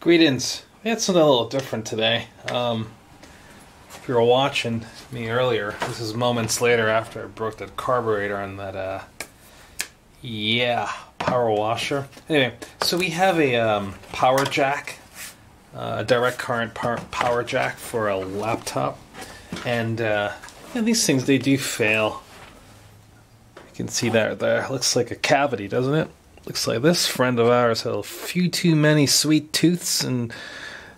Greetings. We had something a little different today. Um, if you were watching me earlier, this is moments later after I broke that carburetor on that, uh, yeah, power washer. Anyway, so we have a um, power jack, uh, a direct current power jack for a laptop, and uh, yeah, these things they do fail. You can see that there. Looks like a cavity, doesn't it? Looks like this friend of ours had a few too many sweet tooths, and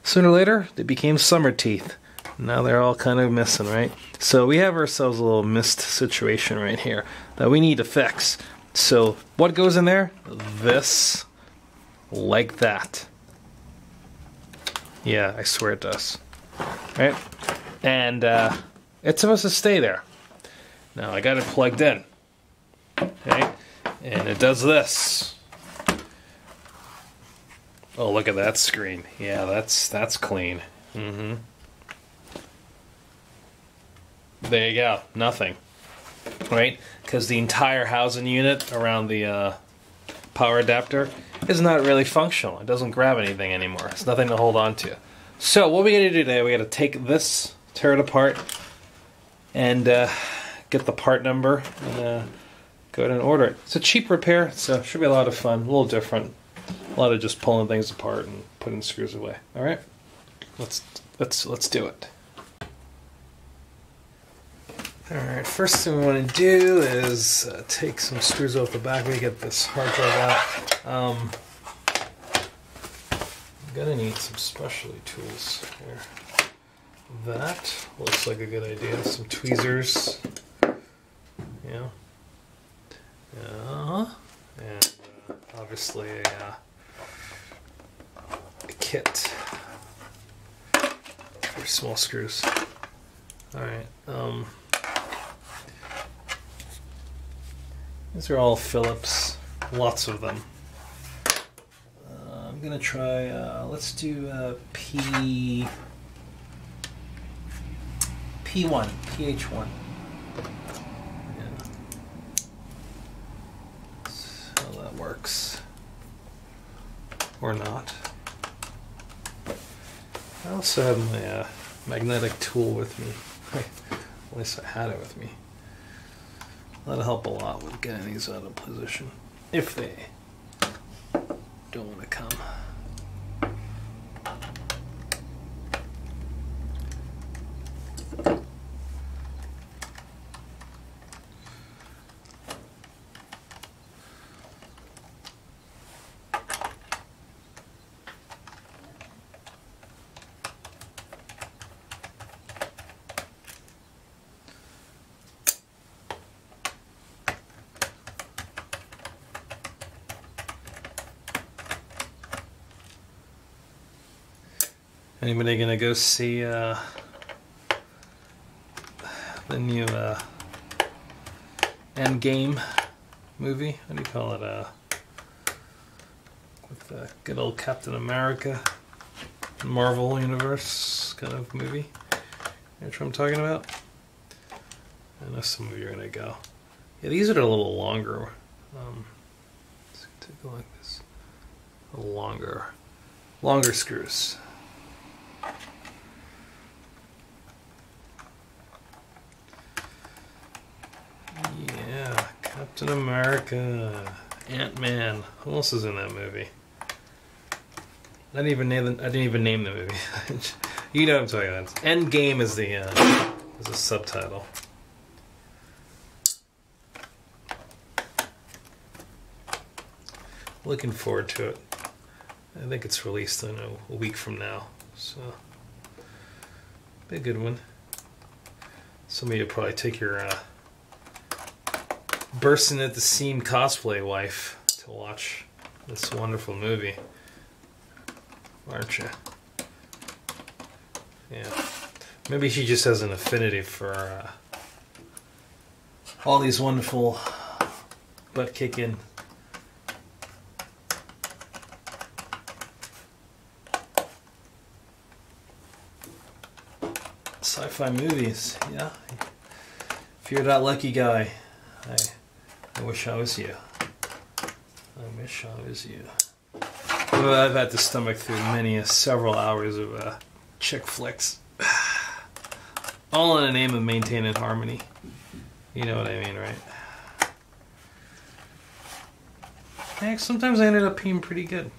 sooner or later they became summer teeth. Now they're all kind of missing, right? So we have ourselves a little missed situation right here that we need to fix. So what goes in there? This, like that. Yeah, I swear it does. Right? And uh, it's supposed to stay there. Now I got it plugged in. Okay? And it does this. Oh, look at that screen. Yeah, that's that's clean. Mm-hmm. There you go. Nothing. Right? Because the entire housing unit around the uh, power adapter is not really functional. It doesn't grab anything anymore. It's nothing to hold on to. So what we got to do today? We got to take this, tear it apart, and uh, get the part number and uh, go ahead and order it. It's a cheap repair, so it should be a lot of fun. A little different. A lot of just pulling things apart and putting screws away. All right, let's let's let's do it. All right, first thing we want to do is uh, take some screws off the back. We get this hard drive out. Um, I'm gonna need some specialty tools here. That looks like a good idea. Some tweezers. Yeah. Yeah. And uh, obviously a, uh, a kit for small screws. All right. Um, these are all Phillips. Lots of them. Uh, I'm gonna try. Uh, let's do uh, P. P1, PH1. Yeah. So that works. Or not. I also have my uh, magnetic tool with me. At least I had it with me. That'll help a lot with getting these out of position. If they don't want to come. Anybody gonna go see uh, the new uh, Endgame movie? What do you call it? Uh, with the good old Captain America Marvel Universe kind of movie. You know what I'm talking about? I know some of you are gonna go. Yeah, these are a little longer. Um, take a look at this. A little longer, longer screws. Yeah, Captain America, Ant Man. Who else is in that movie? I didn't even name the, I didn't even name the movie. you know what I'm talking about. Endgame is the uh, is the subtitle. Looking forward to it. I think it's released in a, a week from now, so be a good one. Some of you probably take your uh, bursting at the seam cosplay wife to watch this wonderful movie, aren't you? Yeah. Maybe she just has an affinity for uh, all these wonderful butt kicking. Sci-fi movies, yeah. If you're that lucky guy, I, wish I was you. I wish I was you. Well, I've had to stomach through many a several hours of uh, chick flicks. All in the name of maintaining harmony. You know what I mean, right? Heck, sometimes I ended up being pretty good.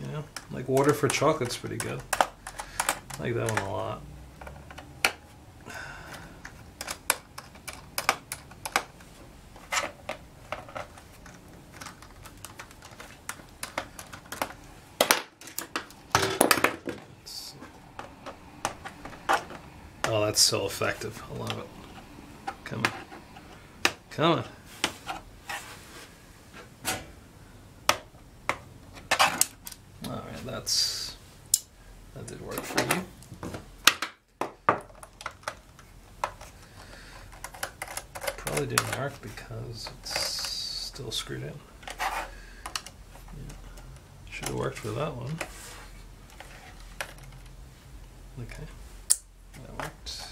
You know, like water for chocolate's pretty good. I like that one a lot. Oh, that's so effective. I love it. Come on. Come on. Alright, that's that did work for you. Probably didn't work because it's still screwed in. Should have worked for that one. Okay. That worked.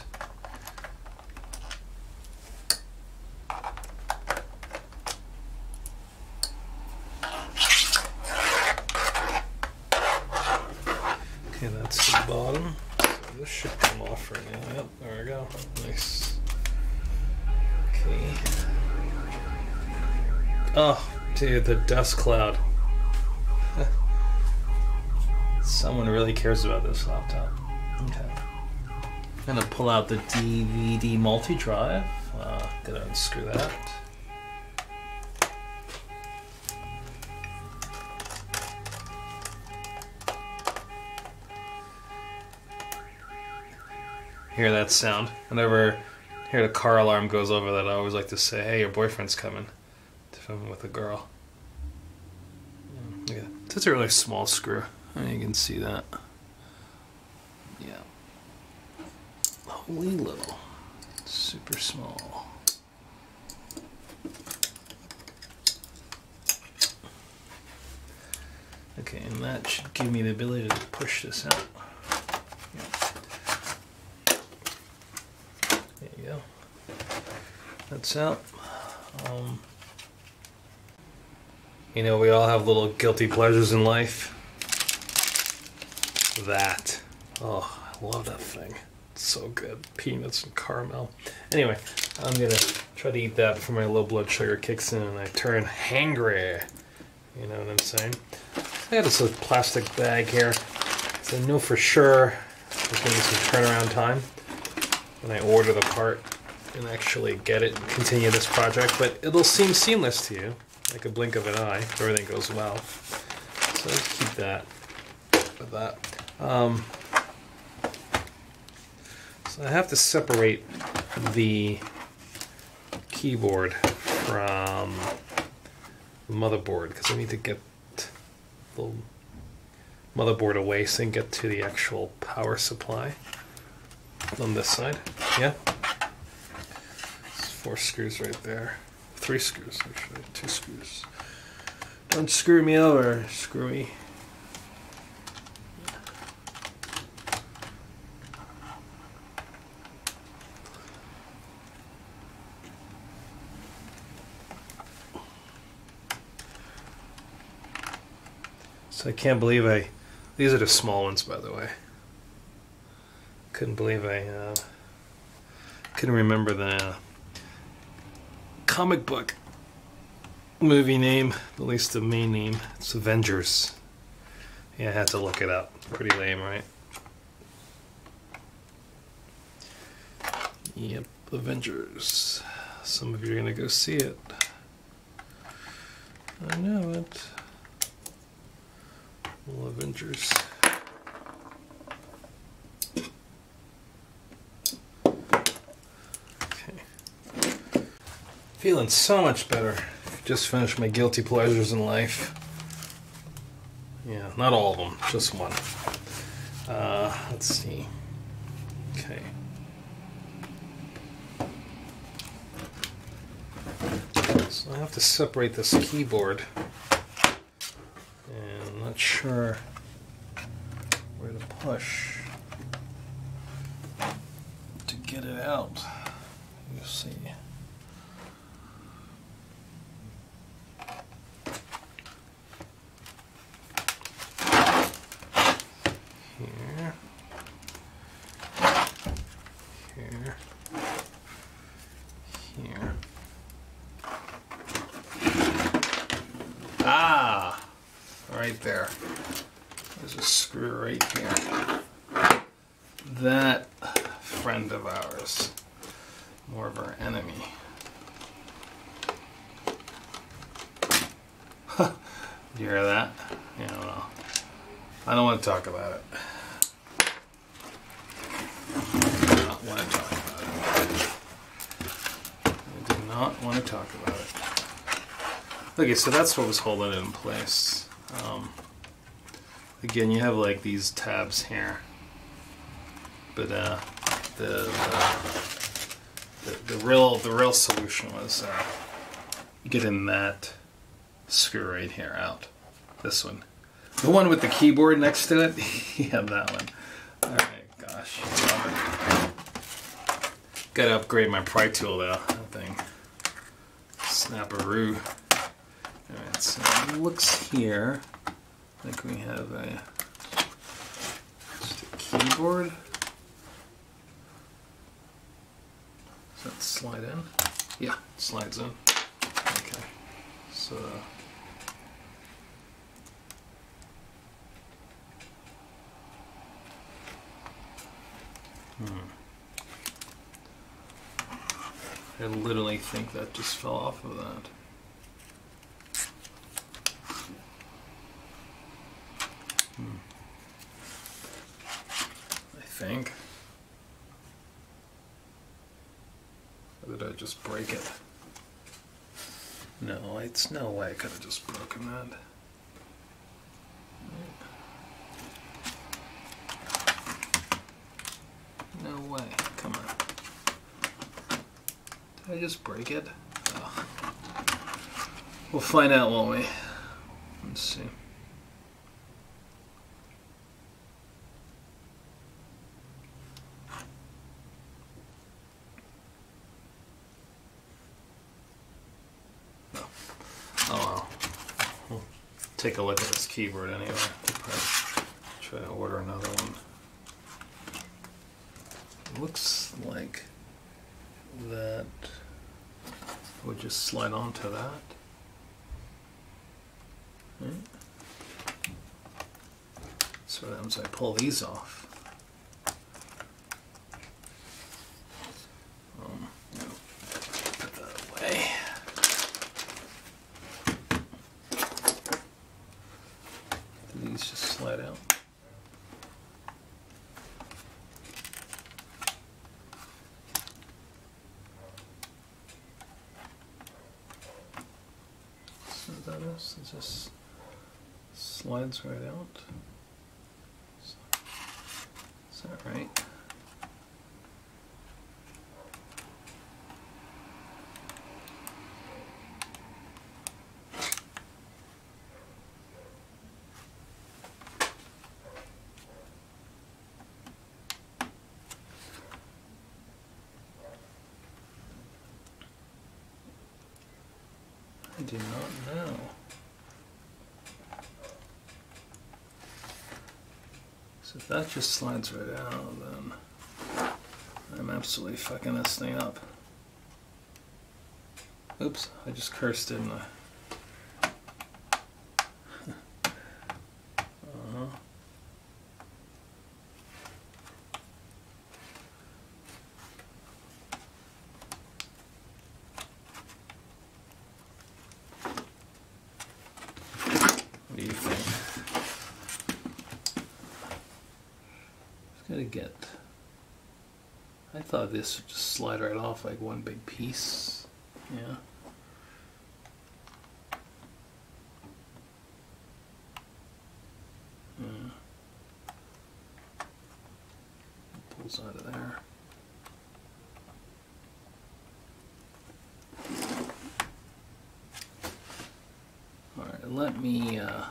Okay, that's the bottom. So this should come off right now. Yep, there we go. Nice. Okay. Oh, dude, the dust cloud. Someone really cares about this laptop. Okay. I'm gonna pull out the DVD multi-drive. Uh, gonna unscrew that. Hear that sound? Whenever hear the car alarm goes over that, I always like to say, "Hey, your boyfriend's coming to film with a girl." Yeah, it's a really small screw. You can see that. Yeah. Holy little. Super small. Okay, and that should give me the ability to push this out. Yeah. There you go. That's out. Um, you know, we all have little guilty pleasures in life. That. Oh, I love that thing. It's so good. Peanuts and caramel. Anyway, I'm gonna try to eat that before my low blood sugar kicks in and I turn hangry. You know what I'm saying? I got this little plastic bag here. So I know for sure there's gonna be some turnaround time when I order the part and actually get it and continue this project, but it'll seem seamless to you, like a blink of an eye, if everything goes well. So let's keep that with that. Um, so I have to separate the keyboard from the motherboard because I need to get the motherboard away so I can get to the actual power supply on this side. Yeah? Four screws right there. Three screws, actually. Two screws. Don't screw me over, screwy. So I can't believe I. These are the small ones, by the way. Couldn't believe I uh, couldn't remember the uh, comic book movie name, at least the main name. It's Avengers. Yeah, I had to look it up. Pretty lame, right? Yep, Avengers. Some of you are gonna go see it. I know it. Well, Avengers. Feeling so much better. Just finished my guilty pleasures in life. Yeah, not all of them, just one. Uh, let's see. Okay. So I have to separate this keyboard. And I'm not sure where to push to get it out. You see. right there. There's a screw right here. That friend of ours, more of our enemy. you hear that? Yeah, well, I don't want to talk about it. I do not want to talk about it. I do not want to talk about it. Okay, so that's what was holding it in place. Um, again, you have like these tabs here, but uh, the, the the real the real solution was uh, getting that screw right here out. This one, the one with the keyboard next to it. yeah, that one. All right, gosh, Got to upgrade my pry tool though. That thing, snapperoo. Looks here like we have a, a keyboard. Does that slide in? Yeah, it slides in. Okay, so Hmm. I literally think that just fell off of that. Hmm. I think. Or did I just break it? No, it's no way I could have just broken that. No way. Come on. Did I just break it? Oh. We'll find out, won't we? Let's see. Take a look at this keyboard anyway. Try to order another one. Looks like that would just slide onto that. Right. So what happens I pull these off. this. It just slides right out. Is that right? I do not know. So if that just slides right out, then I'm absolutely fucking this thing up. Oops, I just cursed, didn't I? Gotta get. I thought this would just slide right off like one big piece. Yeah. Hmm. Pulls out of there. Alright, let me uh,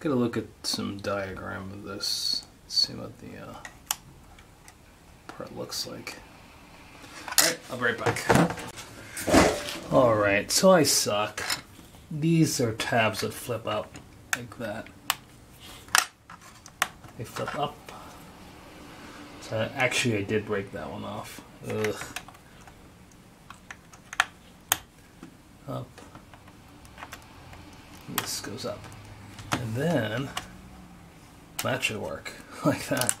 get a look at some diagram of this. Let's see what the uh, looks like. Alright, I'll be right back. Alright, so I suck. These are tabs that flip up like that. They flip up. So actually I did break that one off. Ugh. Up. This goes up. And then that should work like that.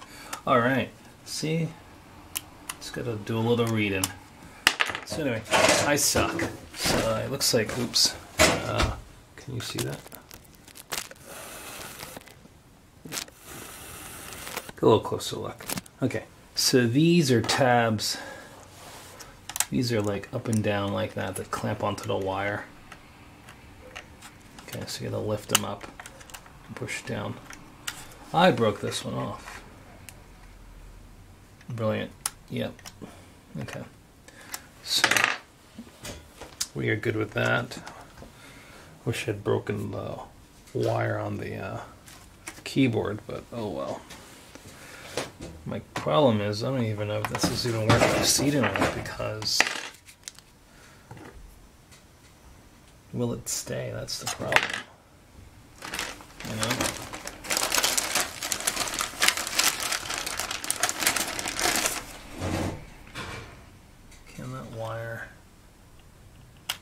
All right, see, gotta do a little reading. So anyway, I suck. So it looks like, oops. Uh, can you see that? Get a little closer look. Okay, so these are tabs. These are like up and down like that that clamp onto the wire. Okay, so you gotta lift them up and push down. I broke this one off. Brilliant. Yep. Okay. So we are good with that. Wish I'd broken the wire on the uh, keyboard, but oh well. My problem is I don't even know if this is even worth proceeding with because will it stay? That's the problem. You know? Can that wire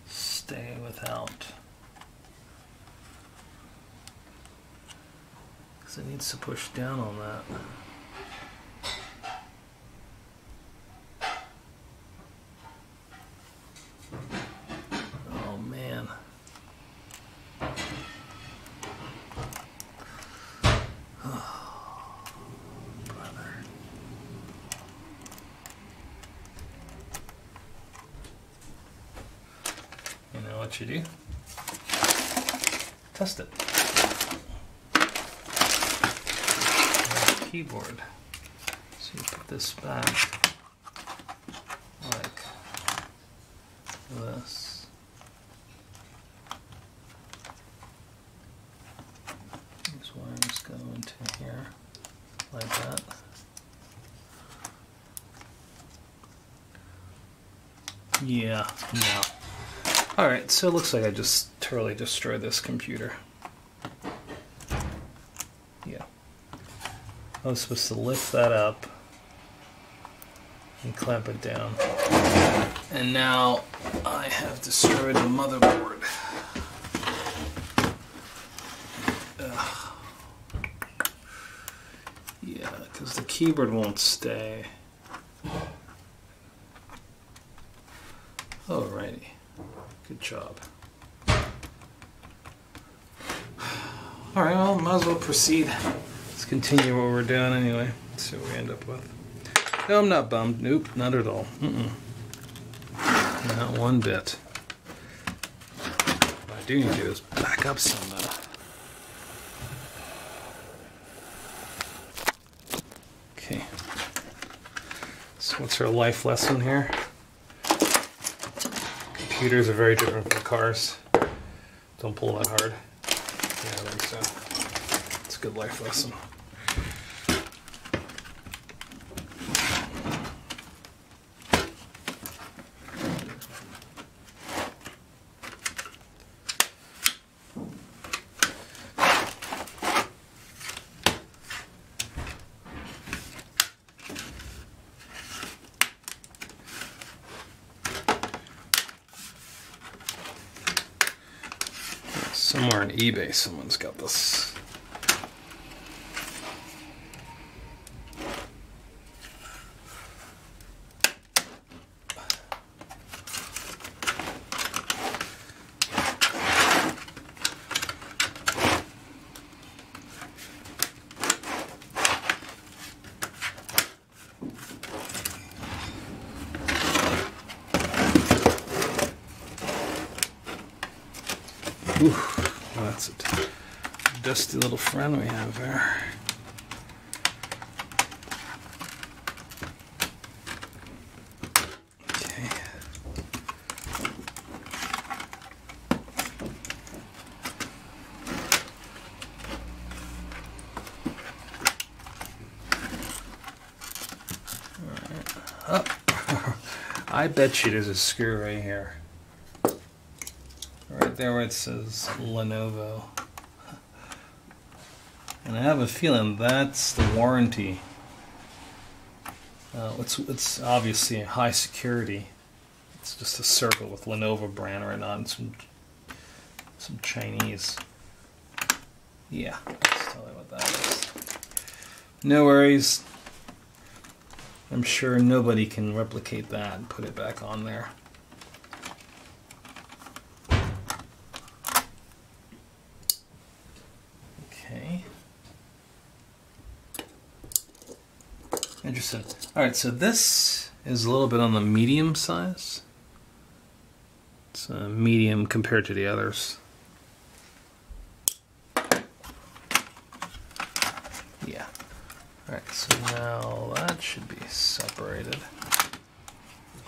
stay without? Because it needs to push down on that. Oh man. Oh, brother. You know what you do? Test it. Keyboard. So you put this back like this. These wires go into here like that. Yeah, no. Alright, so it looks like I just totally destroyed this computer. Yeah. I was supposed to lift that up and clamp it down. And now I have destroyed the motherboard. Ugh. Yeah, because the keyboard won't stay. Alrighty. Good job. Alright, well, might as well proceed. Let's continue what we're doing anyway. Let's See what we end up with. No, I'm not bummed. Nope, not at all. Mm-mm. Not one bit. What I do need to do is back up some. Okay. So what's our life lesson here? Computers are very different from cars. Don't pull that hard. Yeah, I think so. It's a good life lesson. Somewhere on eBay, someone's got this. Ooh, well, that's a little friend we have there. Okay. I bet you there's a screw right here right there where it says Lenovo. And I have a feeling that's the warranty. Uh, it's, it's obviously high security. It's just a circle with Lenovo brand right on some some Chinese. Yeah, let's tell you what that is. No worries. I'm sure nobody can replicate that and put it back on there. Okay. Interesting. All right, so this is a little bit on the medium size. It's a medium compared to the others. Yeah. All right, so now that should be separated.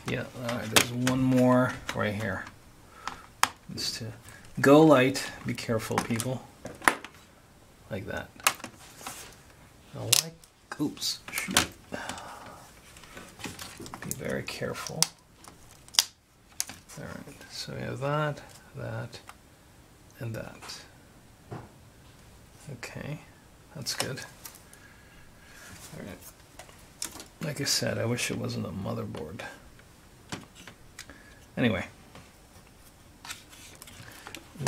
Yeah, all right, there's one more right here. Just to go light, be careful, people. Like that. Now, like, oops, shoot. Be very careful. All right, so we have that, that, and that. Okay, that's good. All right. Like I said, I wish it wasn't a motherboard. Anyway,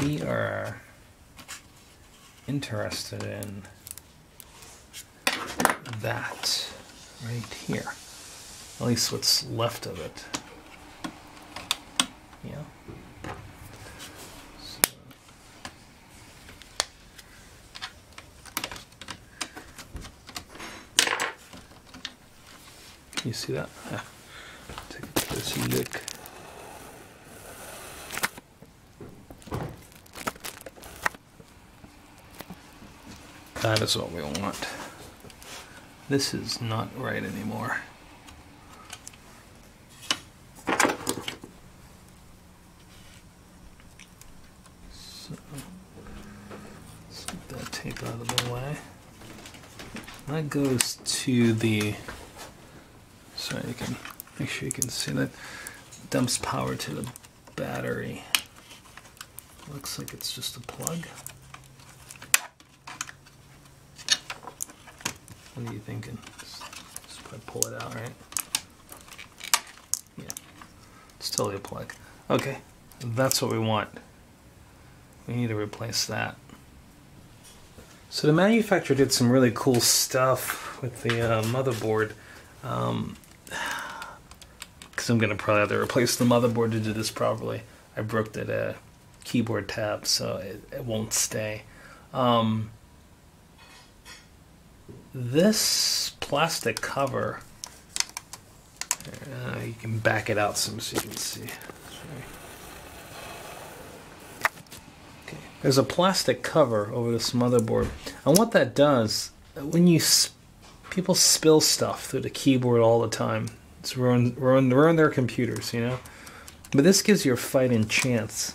we are interested in that right here. At least what's left of it. Yeah. So. Can you see that? Yeah. Take a look. That is what we want. This is not right anymore. So, let's get that tape out of the way. Goes to the. Sorry, you can make sure you can see that. Dumps power to the battery. Looks like it's just a plug. What are you thinking? Just, pull it out, right? Yeah, it's totally a plug. Okay, that's what we want. We need to replace that. So the manufacturer did some really cool stuff with the uh, motherboard. Um, because I'm gonna probably have to replace the motherboard to do this properly. I broke that uh, keyboard tab, so it, it won't stay. Um, this plastic cover, uh, you can back it out some so you can see. Okay. There's a plastic cover over this motherboard, and what that does, when you people spill stuff through the keyboard all the time, it's ruin ruin their computers, you know. But this gives you a fighting chance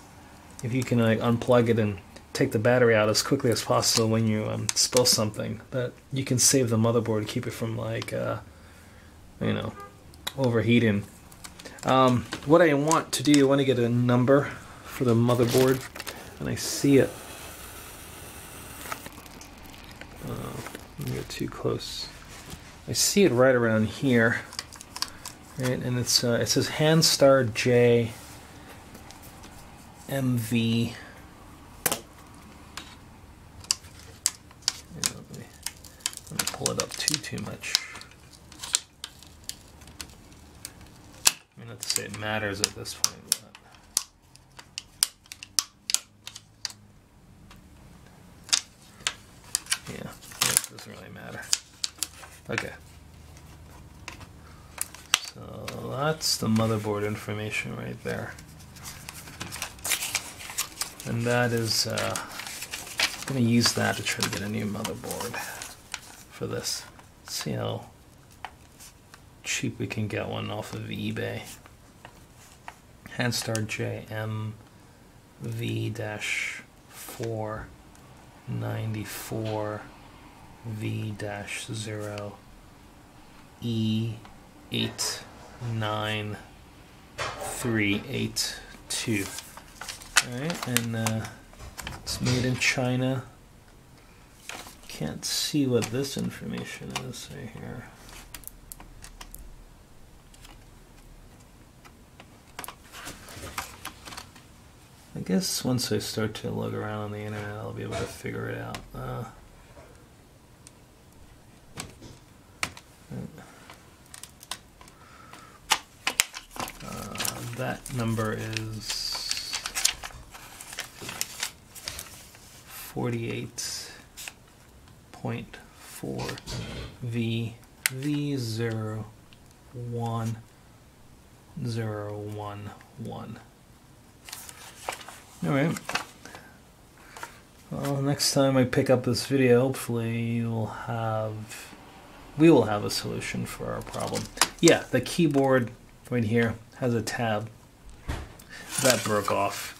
if you can like unplug it and take the battery out as quickly as possible when you um, spill something. That you can save the motherboard, keep it from like, uh, you know, overheating. Um, what I want to do, I want to get a number for the motherboard, and I see it. Uh, I'm get too close. I see it right around here, right? And it's uh, it says HannStar J MV pull it up too too much. I mean, not to say it matters at this point, but. Yeah, it doesn't really matter. Okay. So that's the motherboard information right there. And that is, uh, I'm going to use that to try to get a new motherboard for this. See how cheap we can get one off of eBay. HannStar JM V-494 V-0 E89382. Alright, and uh, it's made in China can't see what this information is right here. I guess once I start to look around on the internet, I'll be able to figure it out. Uh, uh that number is 48.4 V V0 Alright. Well, next time I pick up this video, hopefully you'll have... We will have a solution for our problem. Yeah, the keyboard right here has a tab. That broke off.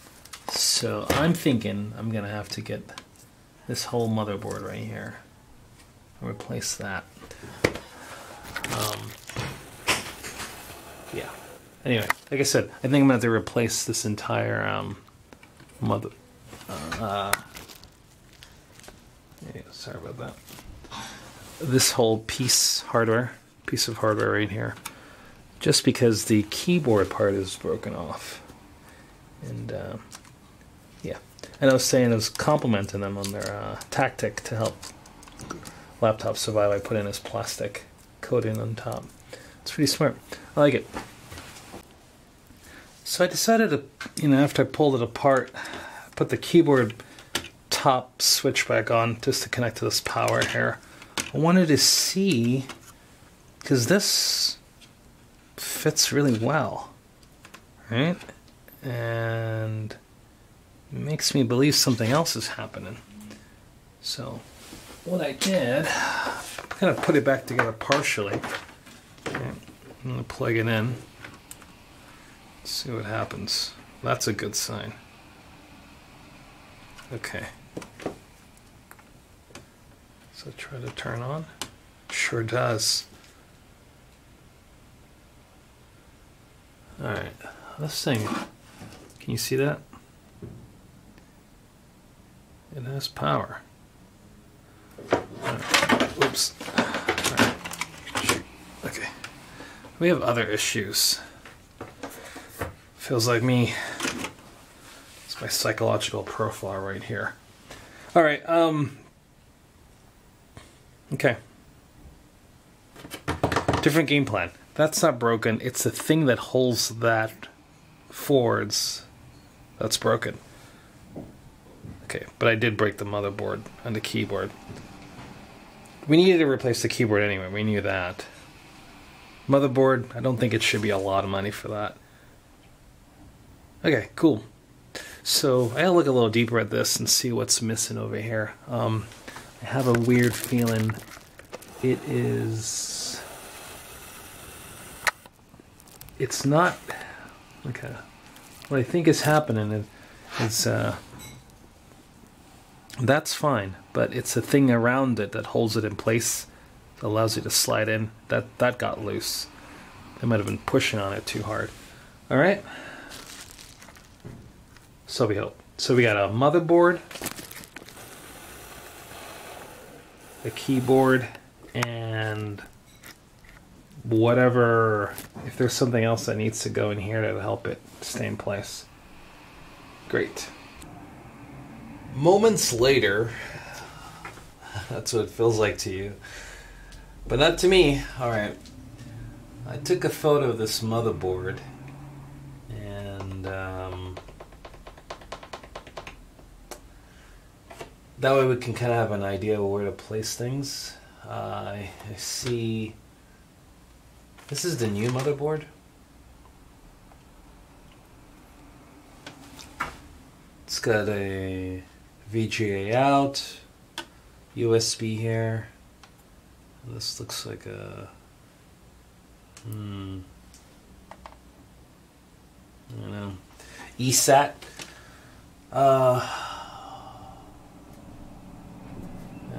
So I'm thinking I'm going to have to get this whole motherboard right here and replace that. Um, yeah. Anyway, like I said, I think I'm going to have to replace this entire... Um, mother. Uh, yeah, sorry about that. This whole piece hardware, piece of hardware right here, just because the keyboard part is broken off, and uh, yeah. And I was saying I was complimenting them on their uh, tactic to help laptops survive. I put in this plastic coating on top. It's pretty smart. I like it. So I decided to, you know, after I pulled it apart, put the keyboard top switch back on just to connect to this power here. I wanted to see, because this fits really well, right? And makes me believe something else is happening. So what I did, kind of put it back together partially. Okay, I'm gonna plug it in. See what happens. That's a good sign. Okay. So try to turn on. Sure does. Alright, this thing, can you see that? It has power. Right. Oops. Right. Okay. We have other issues. Feels like me. It's my psychological profile right here. All right. Um. Okay. Different game plan. That's not broken. It's the thing that holds that forwards that's broken. Okay, but I did break the motherboard and the keyboard. We needed to replace the keyboard anyway, we knew that. Motherboard, I don't think it should be a lot of money for that. Okay, cool. So I'll look a little deeper at this and see what's missing over here. Um, I have a weird feeling it is. It's not. Okay. What I think is happening is, uh, that's fine, but it's a thing around it that holds it in place, allows you to slide in. That that got loose. I might have been pushing on it too hard. All right. So we hope. So we got a motherboard, a keyboard, and whatever. If there's something else that needs to go in here to help it stay in place. Great. Moments later, that's what it feels like to you. But not to me. Alright. I took a photo of this motherboard and um, that way we can kind of have an idea of where to place things. Uh, I, see. This is the new motherboard. It's got a VGA out, USB here. This looks like a. Hmm. I don't know. ESAT. Uh,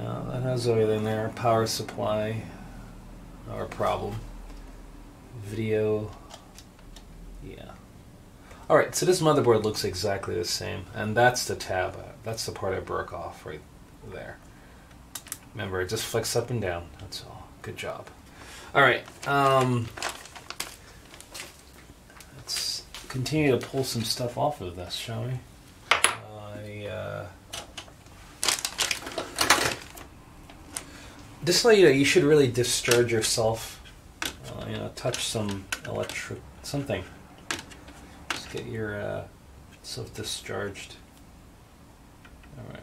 yeah, that has everything there. Power supply. Our problem. Video. Yeah. Alright, so this motherboard looks exactly the same, and that's the tab. That's the part I broke off right there. Remember, it just flicks up and down. That's all. Good job. Alright, um, let's continue to pull some stuff off of this, shall we? Just so you know, you should really discharge yourself. Uh, you know, touch some electric something. Just get your uh, self discharged. All right.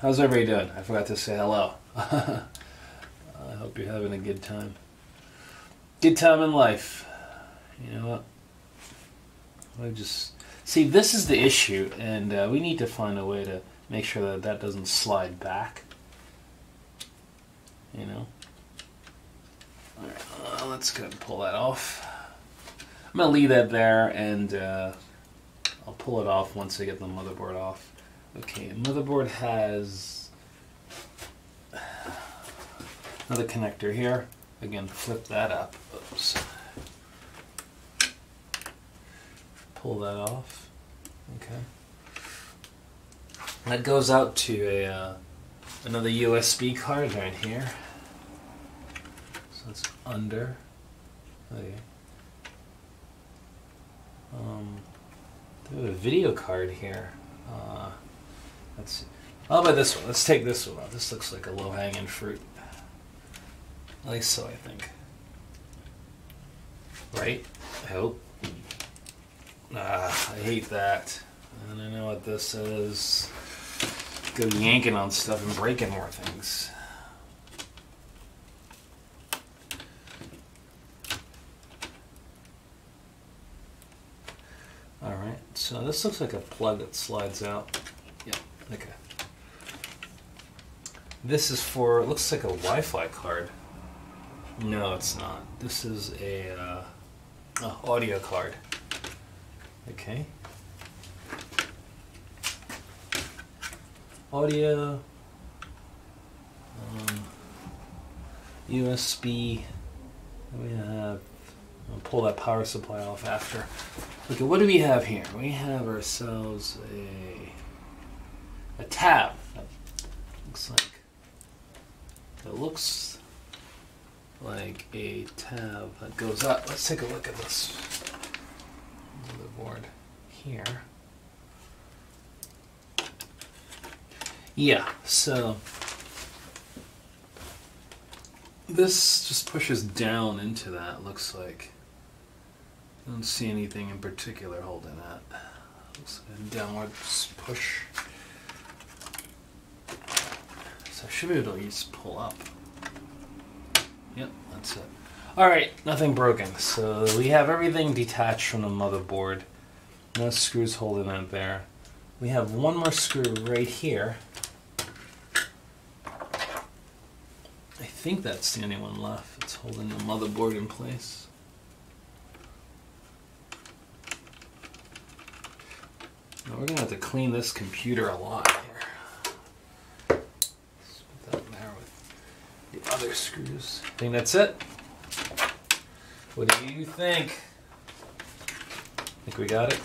How's everybody doing? I forgot to say hello. I hope you're having a good time. Good time in life. You know what? I just see this is the issue, and uh, we need to find a way to make sure that that doesn't slide back. You know. All right, uh, let's go and pull that off. I'm gonna leave that there, and uh, I'll pull it off once I get the motherboard off. Okay, motherboard has another connector here. Again, flip that up. Oops. Pull that off. Okay. That goes out to a uh, another USB card right here. So it's under. Okay. Um, they have a video card here. Uh, let's. How about this one? Let's take this one out. This looks like a low-hanging fruit. At least so, I think. Right? I hope. Ah, I hate that. And I know what this is. Go yanking on stuff and breaking more things. Alright, so this looks like a plug that slides out. Yeah, okay. This is for, it looks like a Wi-Fi card. No, it's not. This is a uh, oh, audio card. Okay. Audio. Um, USB. We have. I'll pull that power supply off after. Okay, what do we have here? We have ourselves a a tab. That looks like. It looks like a tab that goes up. Let's take a look at this motherboard here. Yeah, so this just pushes down into that, looks like. I don't see anything in particular holding that. Looks like a downward push. So I should be able to just pull up. Yep, that's it. Alright, nothing broken. So we have everything detached from the motherboard. No screws holding it there. We have one more screw right here. I think that's the only one left. It's holding the motherboard in place. Now we're gonna have to clean this computer a lot here. Let's put that in there with the other screws. I think that's it. What do you think? Think we got it?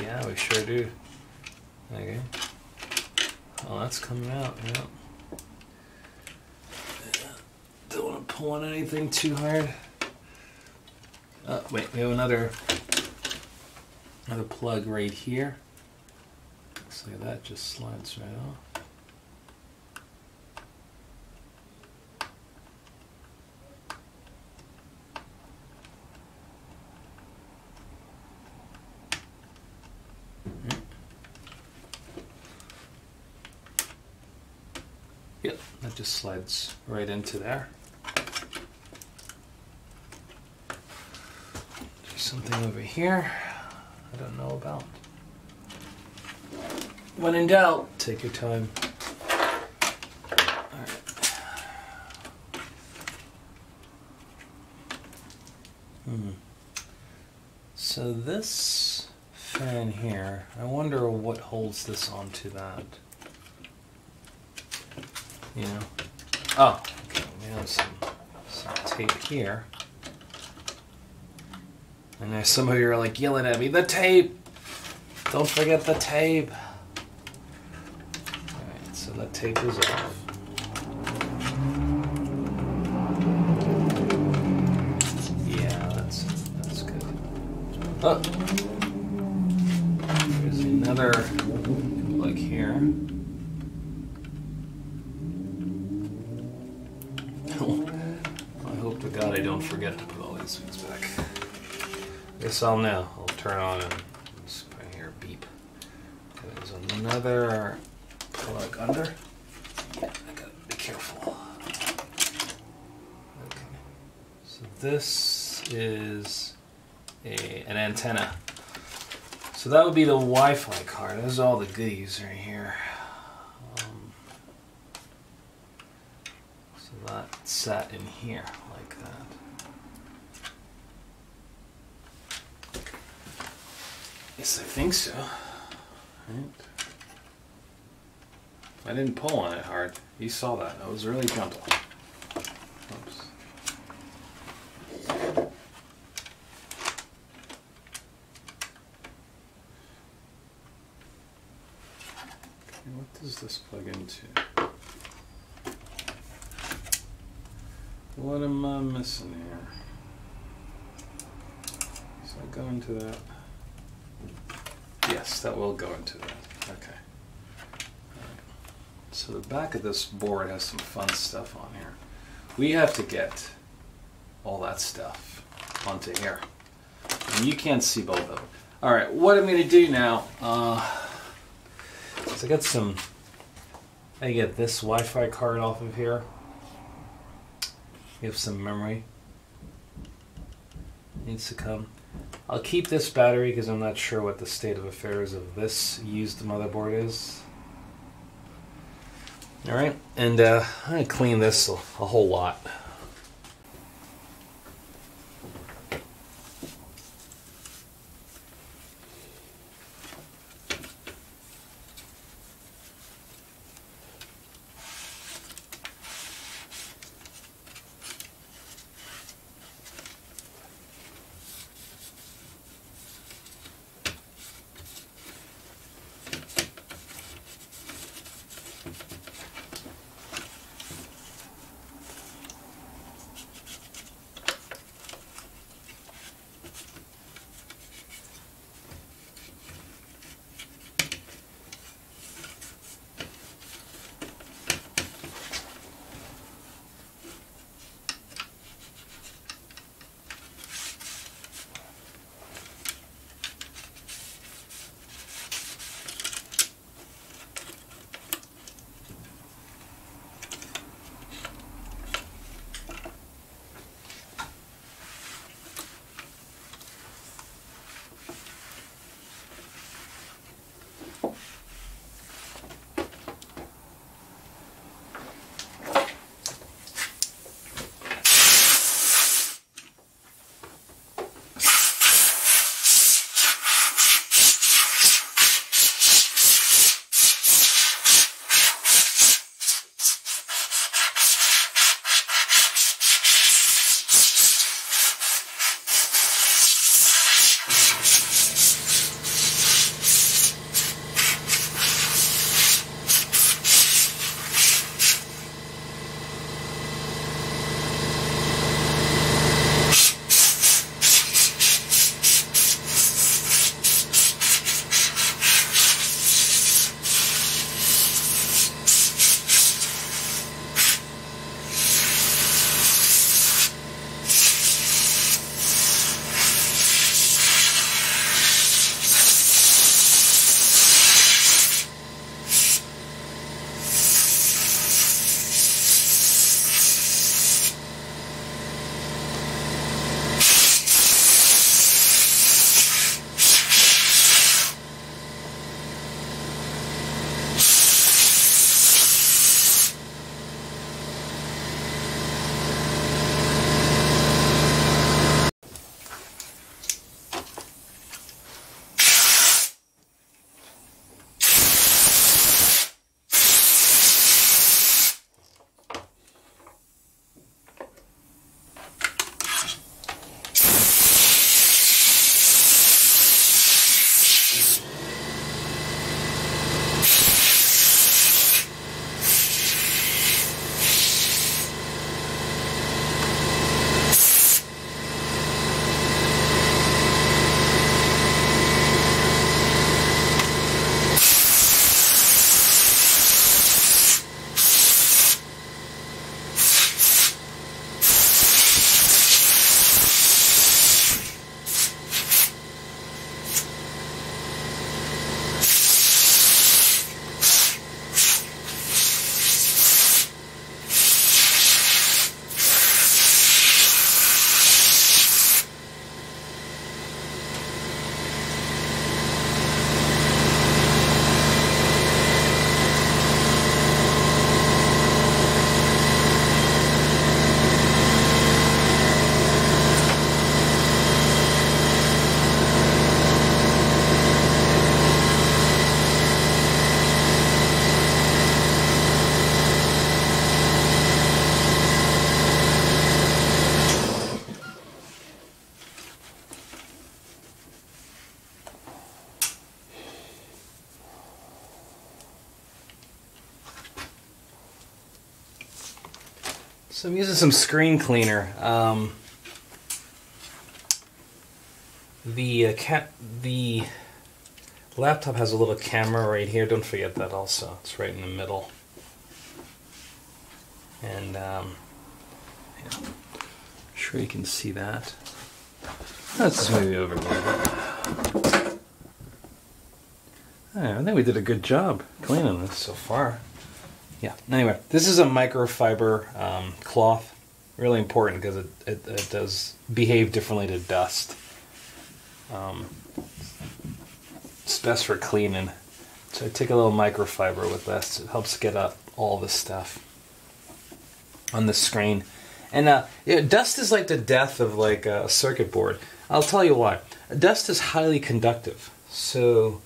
Yeah, we sure do. Okay. Oh, that's coming out, yeah. Don't want to pull on anything too hard. Oh, wait, we have another another plug right here. Looks that just slides right off. That just slides right into there. There's something over here I don't know about. When in doubt, take your time. Hmm. So this fan here, I wonder what holds this onto that. You know? Oh, okay, we have some, some tape here. And there's some of you are like yelling at me, the tape! Don't forget the tape! Alright, so that tape is off. Yeah, that's that's good. Oh! There's another plug here. that I don't forget to put all these things back. Guess I'll know. I'll turn on and just in here beep. There's another plug under. I gotta be careful. Okay. So this is a, an antenna. So that would be the Wi-Fi card. There's all the goodies right here. Um, so that sat in here like that. Yes, I think so. Right. I didn't pull on it hard. You saw that. I was really gentle. Oops. Okay, what does this plug into? What am I missing here? Does that go into that? Yes, that will go into that. Okay. So the back of this board has some fun stuff on here. We have to get all that stuff onto here. And you can't see both of them. All right, what I'm gonna do now, uh, so I got some, I get this Wi-Fi card off of here. We have some memory. Needs to come. I'll keep this battery because I'm not sure what the state of affairs of this used motherboard is. All right, and uh, I'm gonna clean this a, a whole lot. So I'm using some screen cleaner. Um, the uh, the laptop has a little camera right here. Don't forget that also. It's right in the middle. And um, yeah. I'm sure you can see that. Let's maybe over here. I think we did a good job cleaning this so far. Yeah. Anyway, this is a microfiber um, cloth. Really important because it, it, it, does behave differently to dust. Um, it's best for cleaning. So I take a little microfiber with this. It helps get up all the stuff on the screen. And uh, yeah, dust is like the death of like a circuit board. I'll tell you why. Dust is highly conductive. So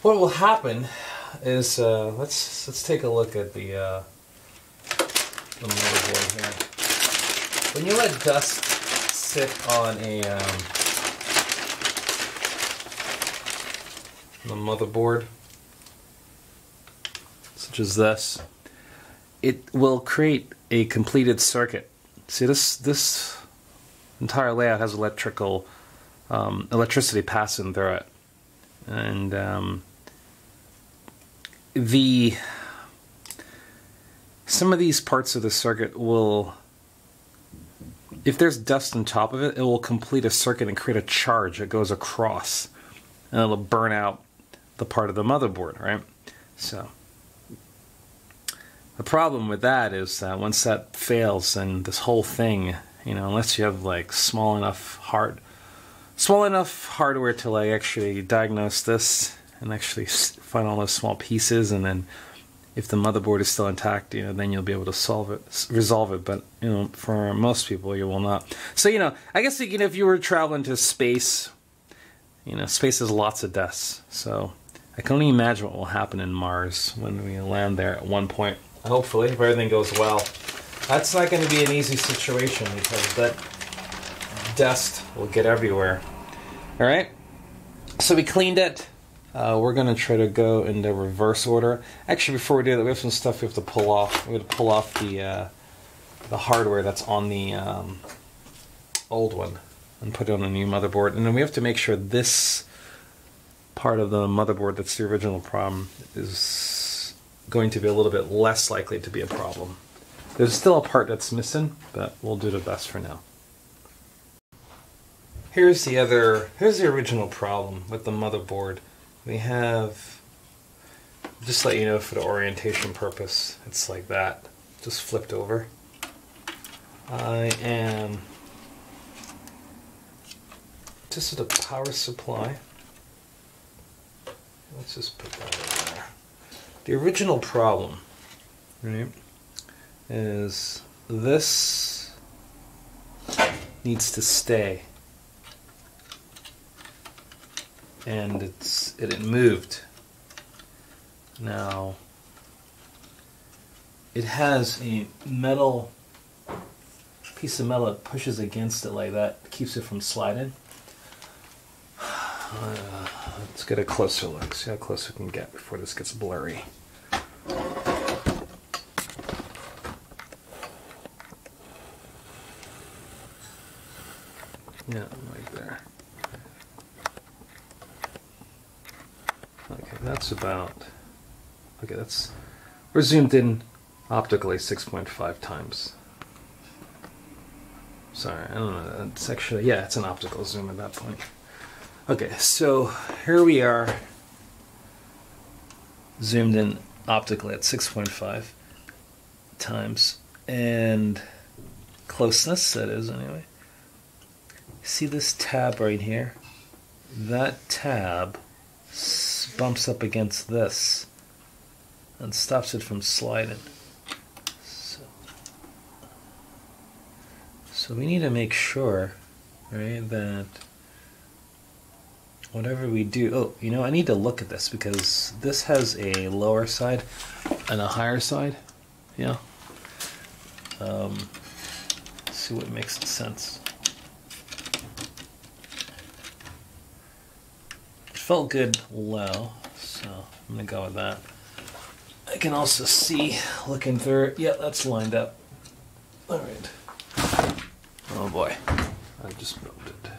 what will happen is uh, let's let's take a look at the uh, the motherboard here. When you let dust sit on a um, the motherboard, such as this, it will create a completed circuit. See this this entire layout has electrical um, electricity passing through it, and um, the some of these parts of the circuit will if there's dust on top of it it will complete a circuit and create a charge that goes across and it'll burn out the part of the motherboard right? So the problem with that is that once that fails then this whole thing you know unless you have like small enough hard small enough hardware to like actually diagnose this and actually find all those small pieces and then if the motherboard is still intact you know then you'll be able to solve it resolve it. But you know for most people you will not. So you know i guess you know, if you were traveling to space you know space has lots of deaths. So i can only imagine what will happen in mars when we land there at one point. Hopefully if everything goes well. That's not going to be an easy situation because that dust will get everywhere. All right? So we cleaned it uh, we're going to try to go in the reverse order. Actually, before we do that, we have some stuff we have to pull off. We have to pull off the uh, the hardware that's on the um, old one and put it on a new motherboard. And then we have to make sure this part of the motherboard that's the original problem is going to be a little bit less likely to be a problem. There's still a part that's missing, but we'll do the best for now. Here's the other, here's the original problem with the motherboard we have just let you know for the orientation purpose it's like that. Just flipped over. I am just is the power supply. Let's just put that in there. The original problem right. is this needs to stay and it's it, moved. Now it has a metal piece of metal that pushes against it like that, keeps it from sliding. Uh, let's get a closer look, see how close we can get before this gets blurry. Yeah, right there. Okay, that's about. Okay, that's. We're zoomed in optically 6.5 times. Sorry, I don't know. It's actually. Yeah, it's an optical zoom at that point. Okay, so here we are. Zoomed in optically at 6.5 times. And closeness, that is, anyway. See this tab right here? That tab bumps up against this and stops it from sliding. So, so we need to make sure, right, that whatever we do, oh, you know, I need to look at this because this has a lower side and a higher side. Yeah. Um, see what makes sense. Felt good low, so I'm gonna go with that. I can also see, looking through it, yeah, that's lined up. All right. Oh boy, I just moved it.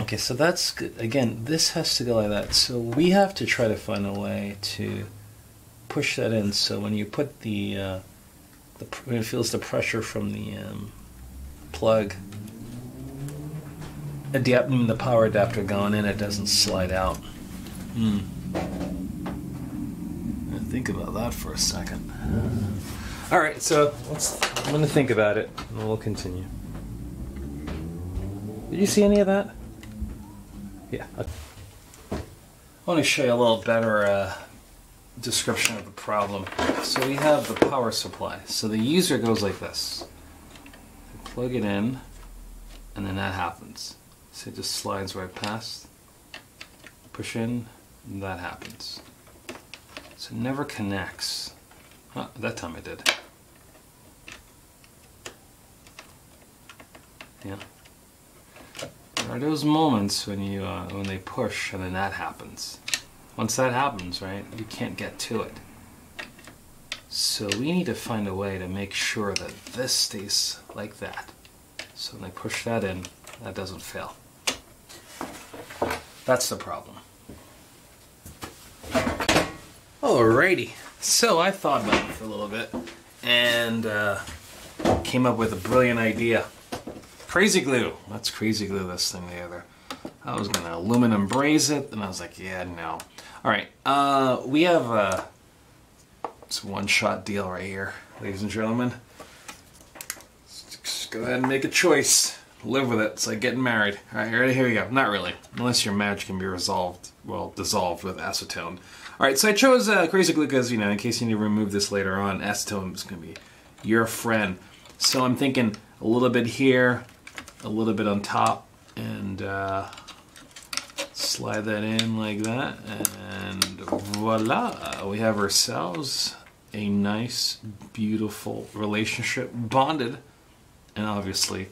Okay, so that's good. Again, this has to go like that. So we have to try to find a way to push that in. So when you put the, uh, the when it feels the pressure from the um, plug, adapting the power adapter going in, it doesn't slide out. Hmm. Think about that for a second. All right, so let's. I'm gonna think about it, and we'll continue. Did you see any of that? Yeah. I want to show you a little better uh, description of the problem. So we have the power supply. So the user goes like this. You plug it in, and then that happens. So it just slides right past. Push in, and that happens. So it never connects. That time it did. Yeah. There are those moments when you uh, when they push and then that happens. Once that happens, right, you can't get to it. So we need to find a way to make sure that this stays like that. So when I push that in, that doesn't fail. That's the problem. Alrighty. So I thought about it for a little bit and uh, came up with a brilliant idea. Crazy glue. Let's crazy glue this thing together. I was gonna aluminum braze it, and I was like, yeah, no. All right, uh, we have a it's a one-shot deal right here, ladies and gentlemen. Just go ahead and make a choice. Live with it. It's like getting married. All right, ready? Here we go. Not really, unless your marriage can be resolved, well, dissolved with acetone. All right, so I chose uh, Crazy Glue because, you know, in case you need to remove this later on, acetone is going to be your friend. So I'm thinking a little bit here, a little bit on top, and uh, slide that in like that, and voila, we have ourselves a nice, beautiful relationship, bonded, and obviously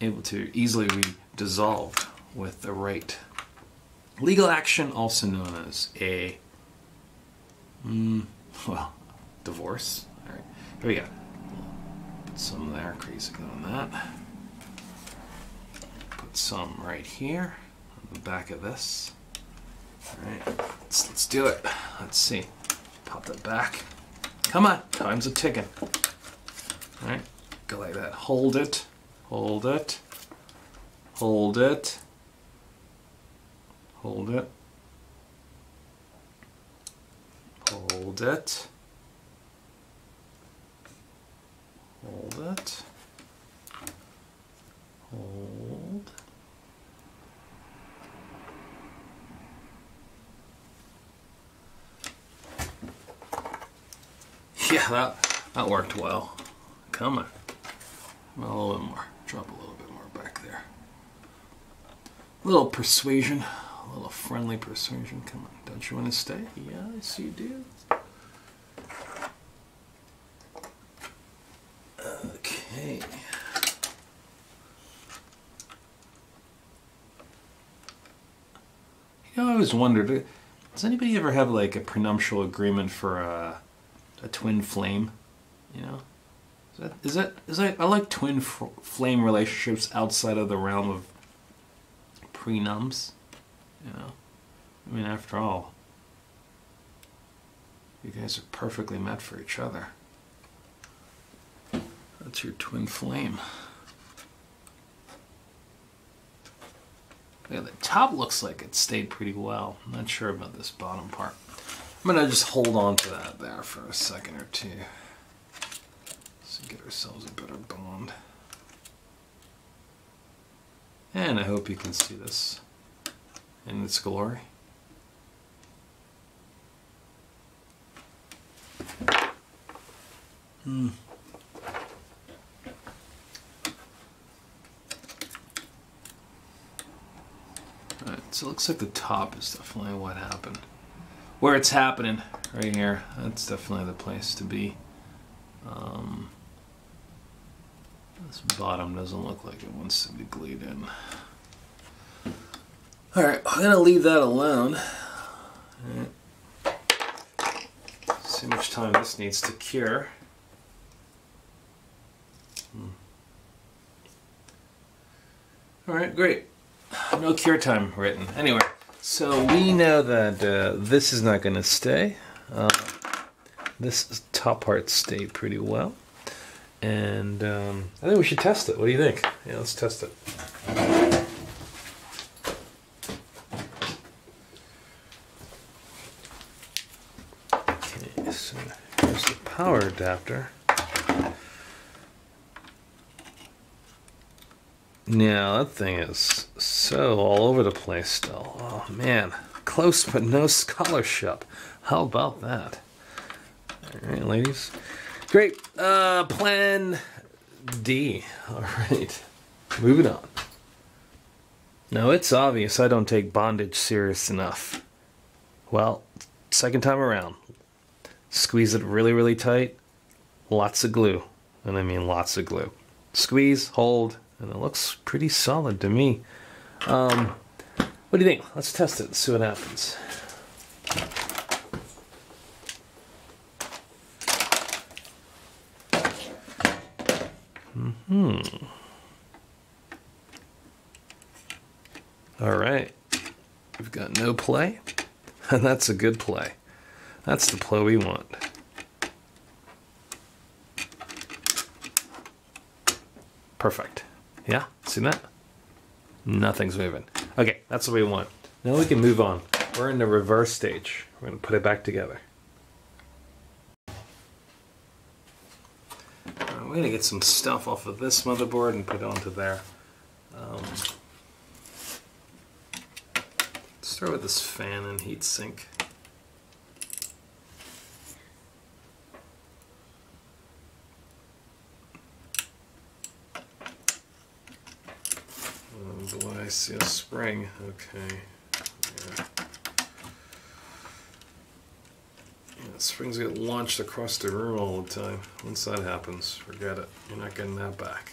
able to easily be dissolved with the right Legal action, also known as a, mm, well, divorce. All right, here we go. Put some there, crazy on that. Put some right here the back of this. All right, let's, let's do it. Let's see. Pop that back. Come on, time's a ticking. All right, go like that. Hold it, hold it, hold it. Hold it. Hold it. Hold it. Hold. That that worked well. Come on. A little bit more. Drop a little bit more back there. A little persuasion a little friendly persuasion. Come on, don't you want to stay? Yes, you do. Okay. You know, I always wondered, uh, does anybody ever have like a prenuptial agreement for a, a twin flame? You know, is that is that is that I like twin flame relationships outside of the realm of prenums. You know, I mean, after all, you guys are perfectly meant for each other. That's your twin flame. Yeah, the top looks like it stayed pretty well. I'm not sure about this bottom part. I'm gonna just hold on to that there for a second or two. So get ourselves a better bond. And I hope you can see this in its glory. Hmm. Alright, so it looks like the top is definitely what happened. Where it's happening, right here, that's definitely the place to be. Um, this bottom doesn't look like it wants to be glued in. All right, I'm gonna leave that alone. See how much time this needs to cure. Hmm. All right, great. No cure time written. Anyway, so we know that uh, this is not going to stay. Uh, this top part stayed pretty well. And um, I think we should test it. What do you think? Yeah, let's test it. Okay, so here's the power adapter. Now that thing is so all over the place still. Oh man, close but no scholarship. How about that? All right, ladies. Great. Uh, plan D. All right. Moving on. Now it's obvious I don't take bondage serious enough. Well, second time around. Squeeze it really, really tight. Lots of glue. And I mean lots of glue. Squeeze, hold, and it looks pretty solid to me. Um, what do you think? Let's test it and see what happens. Hmm. All right. We've got no play, and that's a good play. That's the play we want. Perfect. Yeah, see that? Nothing's moving. Okay, that's what we want. Now we can move on. We're in the reverse stage. We're to put it back together. We're going to get some stuff off of this motherboard and put it onto there. Um, start with this fan and heat sink. Oh boy, I see a spring. Okay. Yeah. Yeah, springs get launched across the room all the time. Once that happens, forget it. You're not getting that back.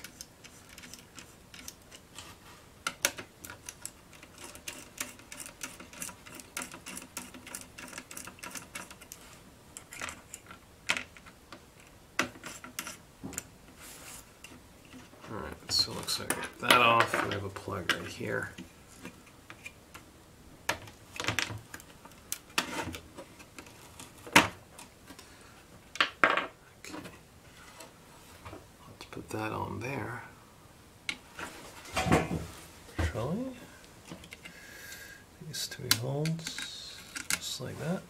Alright, so it looks like I get that off. We have a plug right here. Okay. Let's put that on there. Shall we? These two holds, just like that.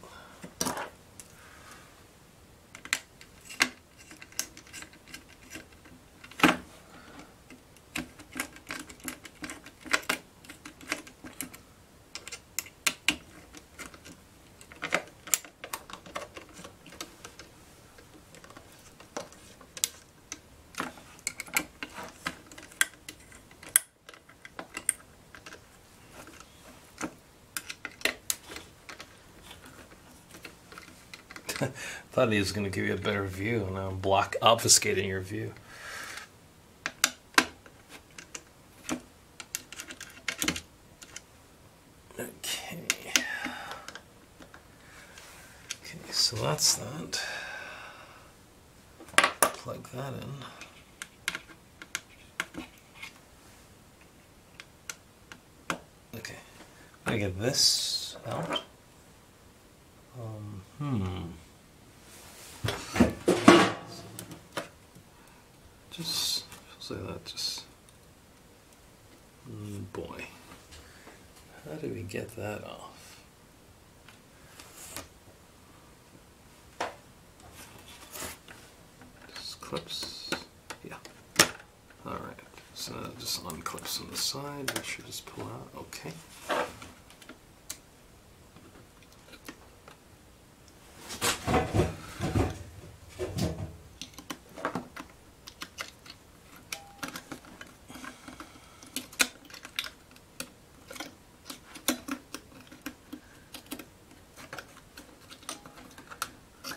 Thought he was going to give you a better view, and I'm block obfuscating your view. Okay. Okay, so that's that. Plug that in. Okay. I get this out. Um, hmm. Just feels like that. Just mm, boy, how do we get that off? Just clips. Yeah. All right. So that just unclips on the side. That should just pull out. Okay.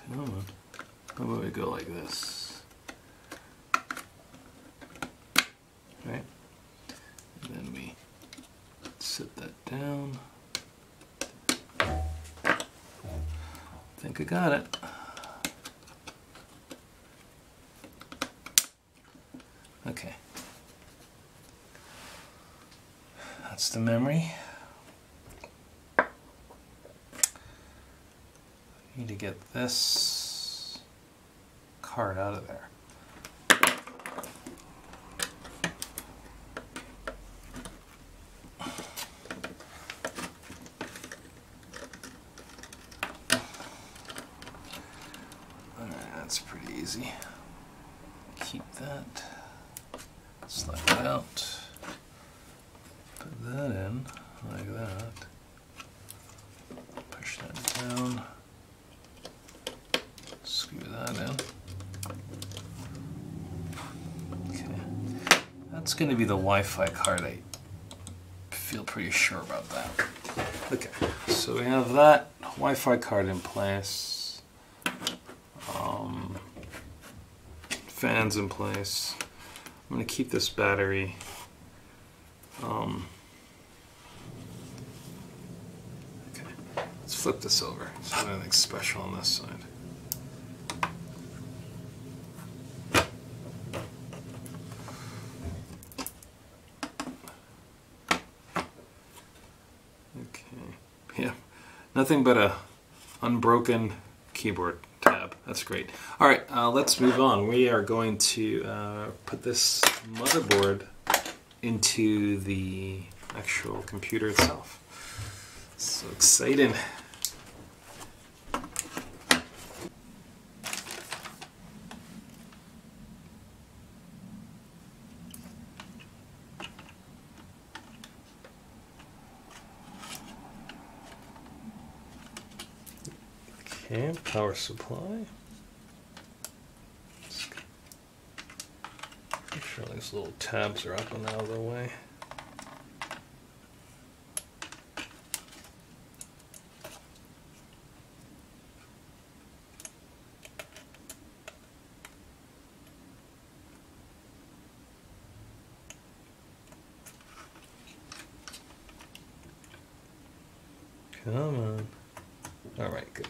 Come on. How about we go like this? Right? And then we set that down. I think I got it. Okay. That's the memory. Need to get this card out of there. That's pretty easy. Keep that. Slide it out. Put that in like that. Push that down. Screw that in. Okay. That's going to be the Wi-Fi card. I feel pretty sure about that. Okay, so we have that Wi-Fi card in place. Um, fans in place. I'm going to keep this battery. Um, okay, let's flip this over. There's not anything special on this side. Okay, yeah, nothing but a unbroken keyboard tab. That's great. All right, uh, let's move on. We are going to uh, put this motherboard into the actual computer itself. So exciting. Okay, power supply. Make sure these little tabs are up and out of the way. Come on. All right, good.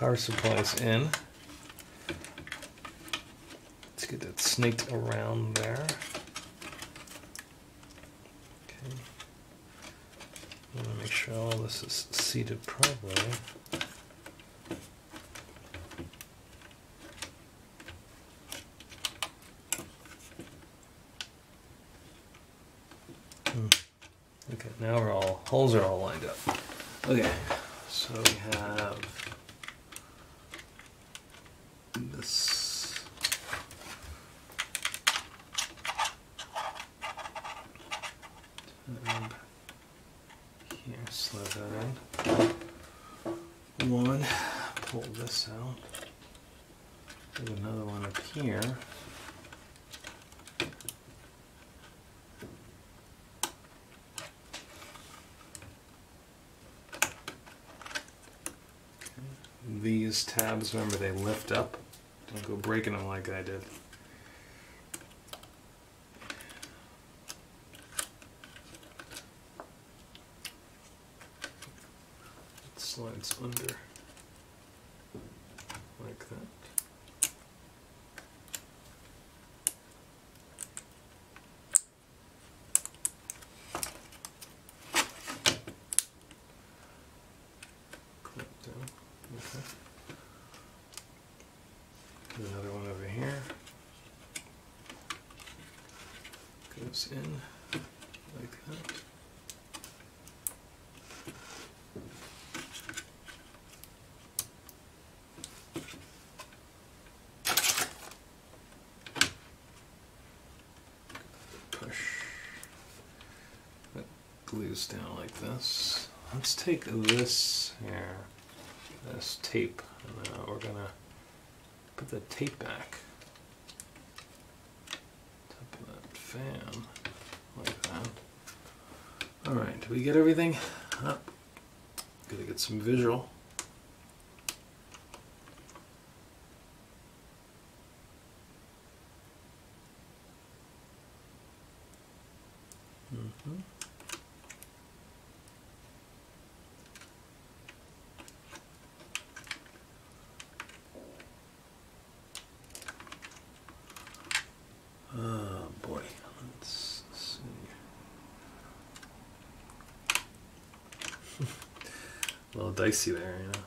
Power supply's in. Let's get that snaked around there. Okay. I want to make sure all this is seated properly. Hmm. Okay, now we're all holes are all lined up. Okay, so we have this. Tab here, slide that in. One, pull this out. There's another one up here. These tabs, remember they lift up. Don't go breaking them like I did. It slides under like that. Clip down. Okay. Another one over here. In like that. Push. That glues down like this. Let's take this here, this tape, and uh, we're gonna put the tape back. Top of that fan, like that. All right, do we get everything up? Gotta get some visual. Mhm. Oh boy, let's see. A little dicey there, you know.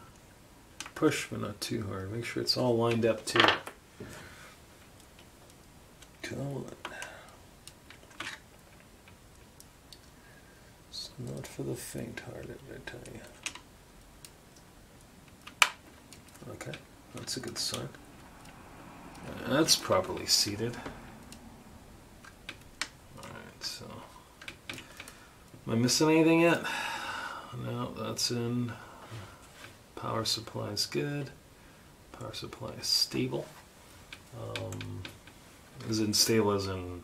Push, but not too hard. Make sure it's all lined up too. It's not for the faint-hearted, I tell you. Okay, that's a good sign. That's properly seated. Alright, so. Am I missing anything yet? No, that's in. Power supply is good. Power supply is stable. Um, is in stable as in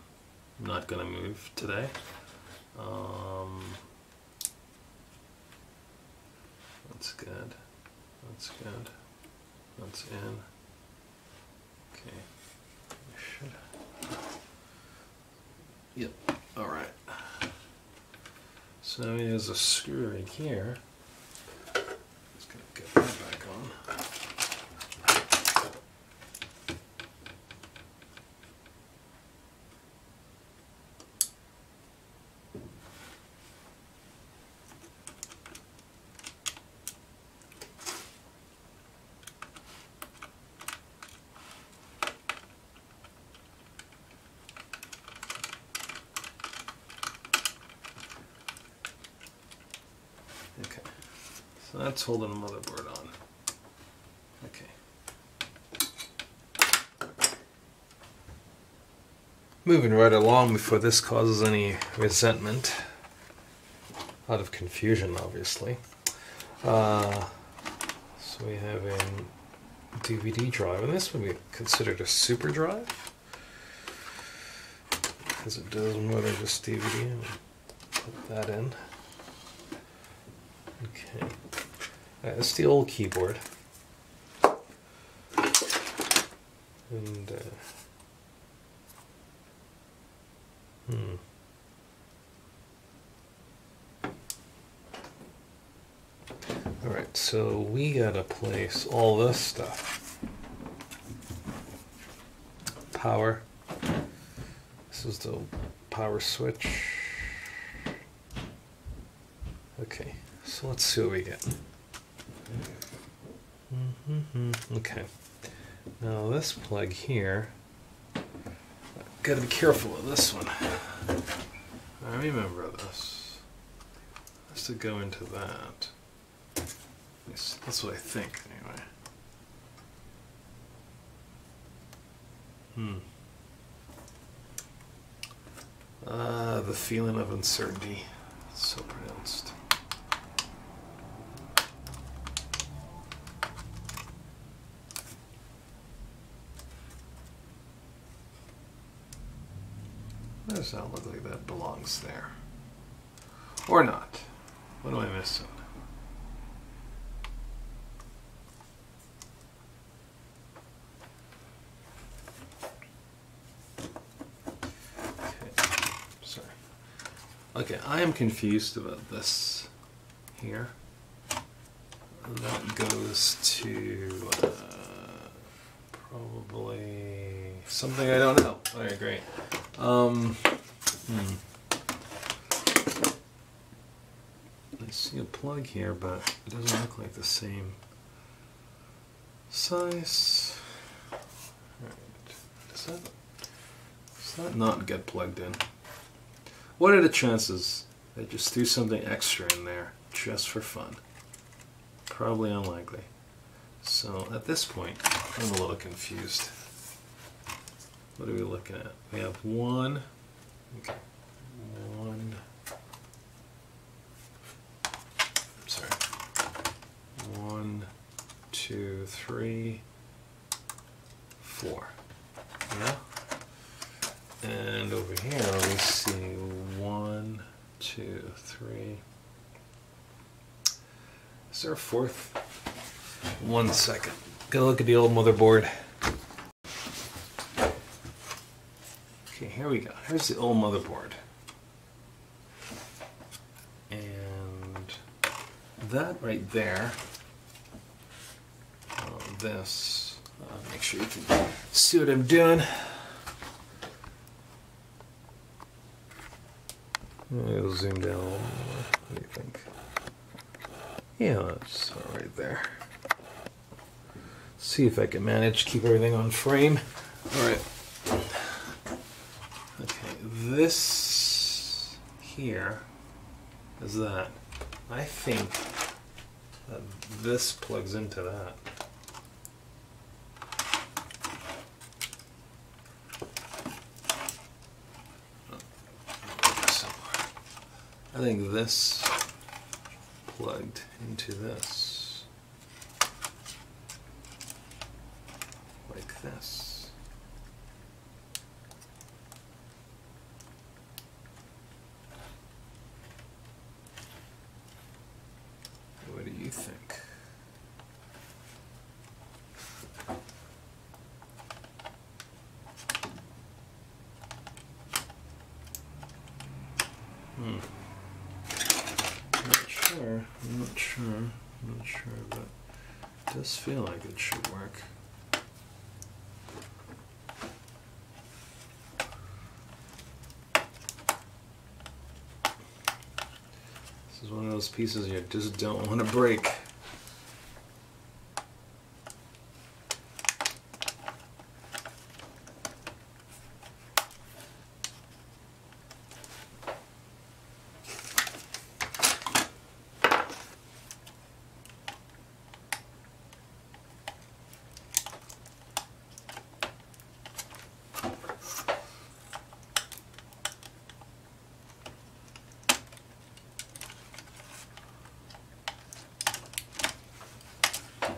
not going to move today. Um, that's good. That's good. That's in. Okay. Should. Yep. All right. So now he has a screw right here. Just gonna get that back on. Okay. That's holding the motherboard on. Okay. Moving right along before this causes any resentment. Out of confusion, obviously. Uh, so we have a DVD drive, and this would be considered a super drive. Because it does more than just DVD. Put that in. Okay. It's the old keyboard. And, uh, hmm. Alright, so we gotta place all this stuff. Power. This is the power switch. Okay. So let's see what we get. Mm-hmm. Okay. Now this plug here, gotta be careful with this one. I remember this. Has to go into that. That's what I think, anyway. Hmm. Ah, the feeling of uncertainty. It's so pronounced. does that look like belongs there? Or not? What am I missing? Okay, sorry. Okay, I am confused about this here. That goes to uh, probably something I don't know. Alright, great. Um, hmm. I see a plug here, but it doesn't look like the same size. Does that, does that not get plugged in? What are the chances I just threw something extra in there just for fun? Probably unlikely. So at this point, I'm a little confused. What are we looking at? We have one, okay, one, sorry, one, two, three, four. Yeah? And over here we see one, two, three. Is there a fourth? One second. Go look at the old motherboard. Okay, here we go. Here's the old motherboard. And that right there, this, uh, make sure you can see what I'm doing. I'll zoom down. What do you think? Yeah, that's right there. See if I can manage to keep everything on frame. All right. Okay, this here is that. I think that this plugs into that. I think this plugged into this. Like this. What do you think? Hmm. Not sure. I'm not sure. I'm not sure, but it does feel like it should work. This is one of those pieces you just don't want to break.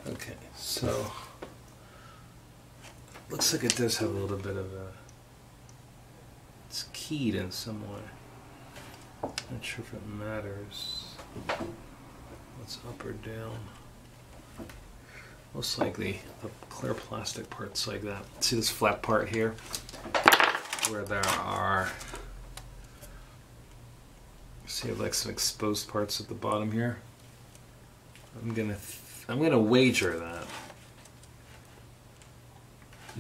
Okay, so looks like it does have a little bit of a. It's keyed in some way. Not sure if it matters. What's up or down? Most likely the clear plastic parts like that. See this flat part here? Where there are. See like some exposed parts at the bottom here? I'm gonna I'm gonna wager that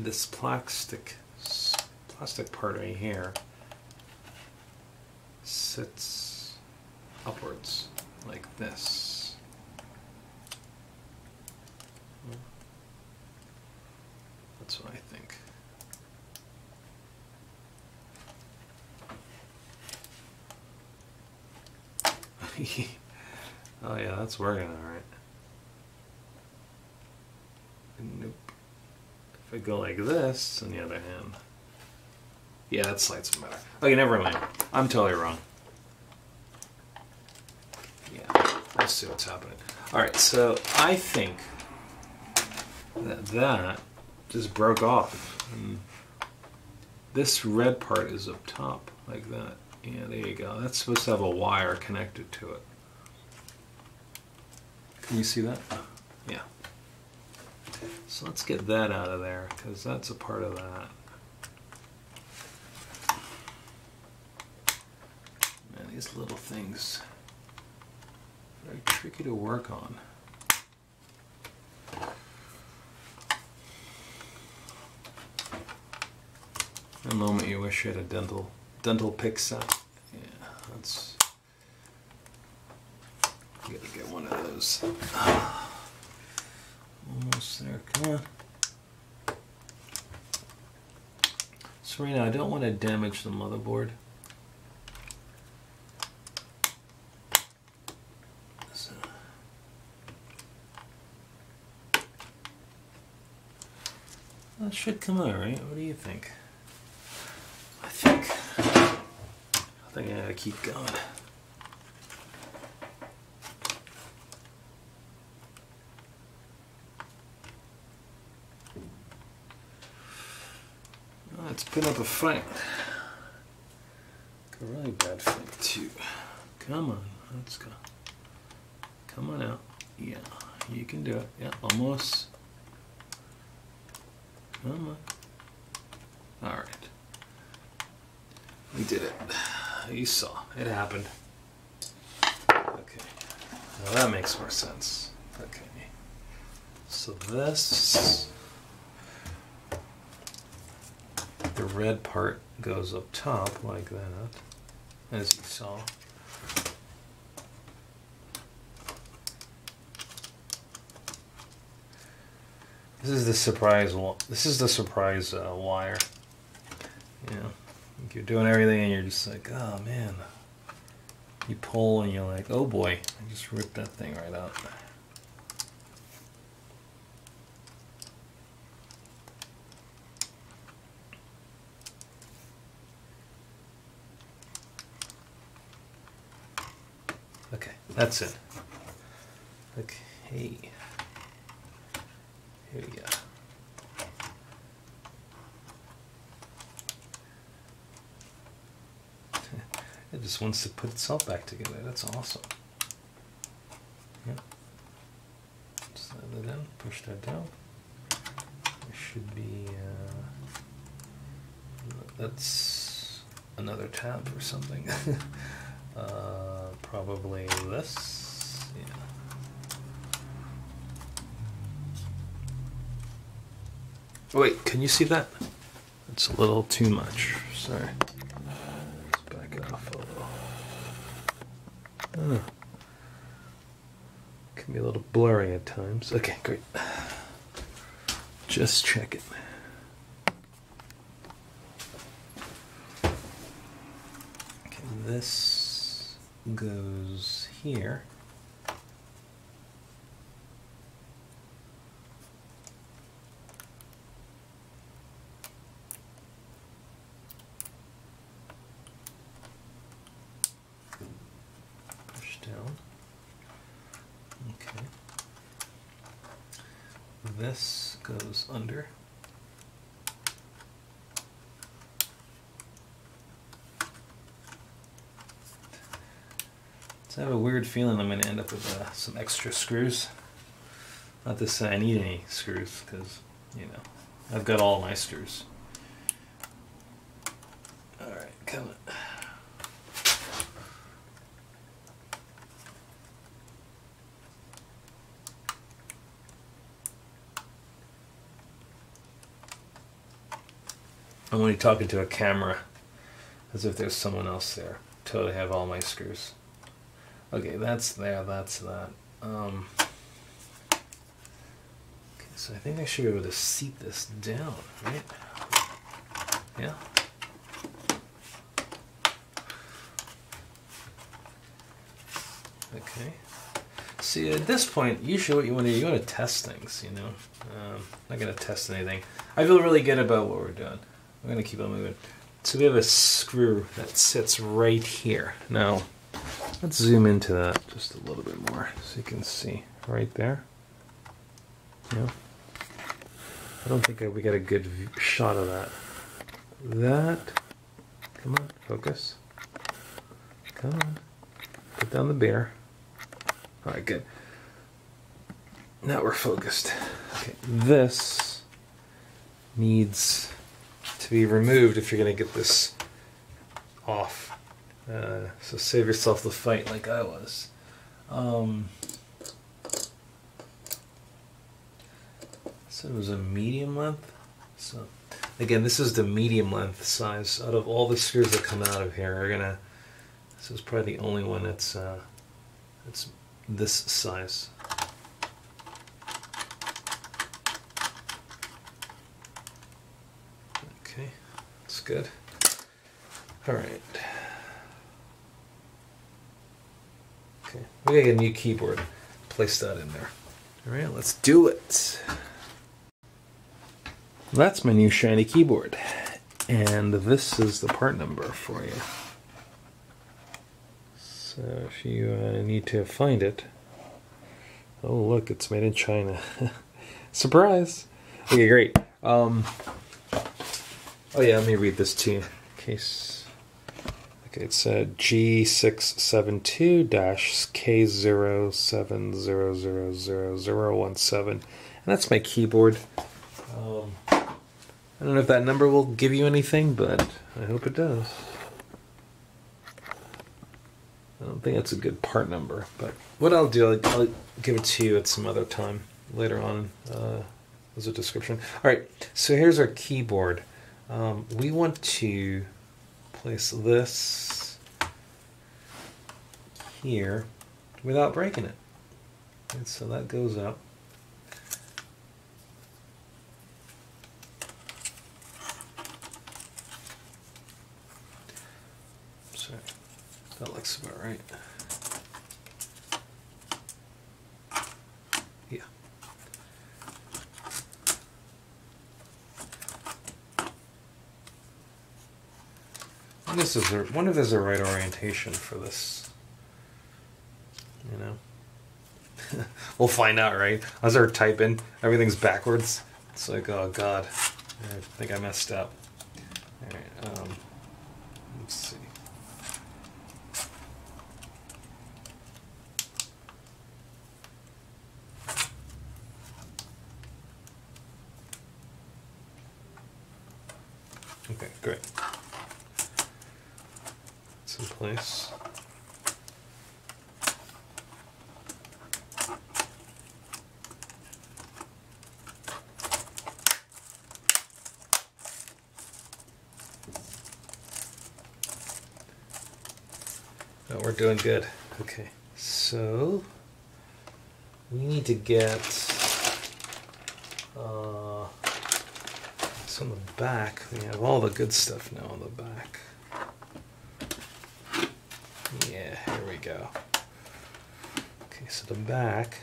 this plastic plastic part right here sits upwards like this. That's what I think. oh yeah, that's working all right. Nope. If I go like this, on the other hand, yeah, that slides better. Okay, never mind. I'm totally wrong. Yeah, let's see what's happening. All right, so I think that that just broke off. And this red part is up top, like that. Yeah, there you go. That's supposed to have a wire connected to it. Can you see that? Yeah. So let's get that out of there because that's a part of that. Man, these little things very tricky to work on. A moment you wish you had a dental dental pick set. Yeah, that's. Gotta get one of those. Almost there, come on. Serena, I don't want to damage the motherboard. So. That should come out, right? What do you think? I think. I think I gotta keep going. Oh, up a fight. A really bad fight too. Come on, let's go. Come on out. Yeah, you can do it. Yeah, almost. Come on. All right. We did it. You saw. It happened. Okay. Now that makes more sense. Okay. So this the red part goes up top like that. as you saw. This is the surprise. This is the surprise uh, wire. Know, you're doing everything and you're just like, oh man. You pull and you're like, oh boy, I just ripped that thing right out. Okay, that's it. Okay, here we go. It just wants to put itself back together. That's awesome. Yep. Slide that in, push that down. Should be, uh, that's another tab or something. uh, probably this. Yeah. Wait, can you see that? It's a little too much. Sorry. Let's back off a little. Oh. Can be a little blurry at times. Okay, great. Just check it. Okay, this goes here. this goes under. So I have a weird feeling I'm going to end up with uh, some extra screws. Not to say I need any screws, because, you know, I've got all my screws. Alright, come on. I'm only talking to a camera as if there's someone else there. Totally have all my screws. Okay, that's there, that's that. Um, okay, so I think I should be able to seat this down, right? Yeah. Okay. See, at this point, usually what you want to do, you want to test things, you know. Um, I'm not going to test anything. I feel really good about what we're doing. I'm going to keep on moving. So we have a screw that sits right here. Now, let's zoom into that just a little bit more so you can see right there. Yeah. I don't think we got a good shot of that. That, come on, focus. Come on, put down the bear. All right, good. Now we're focused. Okay, this needs to be removed if you're going to get this off. Uh, so save yourself the fight like I was. Um, so it was a medium length. So again, this is the medium length size. Out of all the screws that come out of here, are gonna. This is probably the only one that's uh, that's this size. Okay, that's good. All right. Okay, we gotta get a new keyboard. Place that in there. All right, let's do it. That's my new shiny keyboard. And this is the part number for you. So if you uh, need to find it. Oh, look, it's made in China. Surprise! Okay, great. Um, Oh yeah, let me read this to you in case. It's uh, G67two-K07000017, and that's my keyboard. Um, I don't know if that number will give you anything, but I hope it does. I don't think that's a good part number, but what I'll do, I'll, I'll give it to you at some other time later on uh, as a description. All right, so here's our keyboard. Um, we want to place this here without breaking it. And so that goes up. So that looks about right. Yeah. I is a, wonder if there's a right orientation for this. You know? we'll find out, right? As I type typing, everything's backwards. It's like, oh god, I think I messed up. Alright, um, let's see. Okay, great. It's in place. No, we're doing good. Okay, so we need to get uh, some of the back. We have all the good stuff now on the back. Yeah, here we go. Okay, so the back,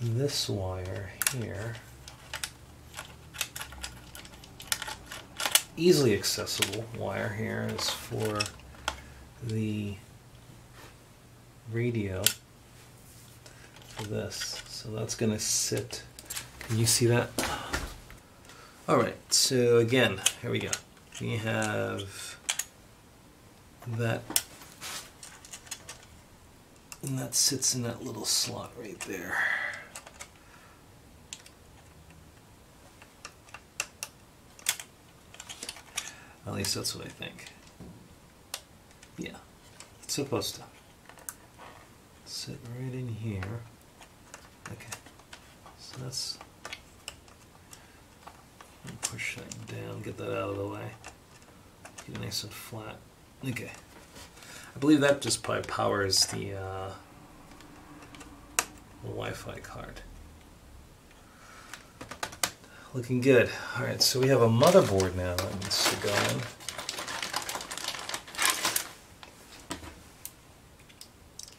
this wire here, easily accessible wire here is for the radio for this. So that's going to sit. Can you see that? All right. So again, here we go. We have that, and that sits in that little slot right there. At least that's what I think. Yeah, it's supposed to sit right in here. Okay, so that's push that down, get that out of the way, get it nice and flat. Okay, I believe that just probably powers the, uh, the Wi-Fi card. Looking good. All right, so we have a motherboard now that needs to go in.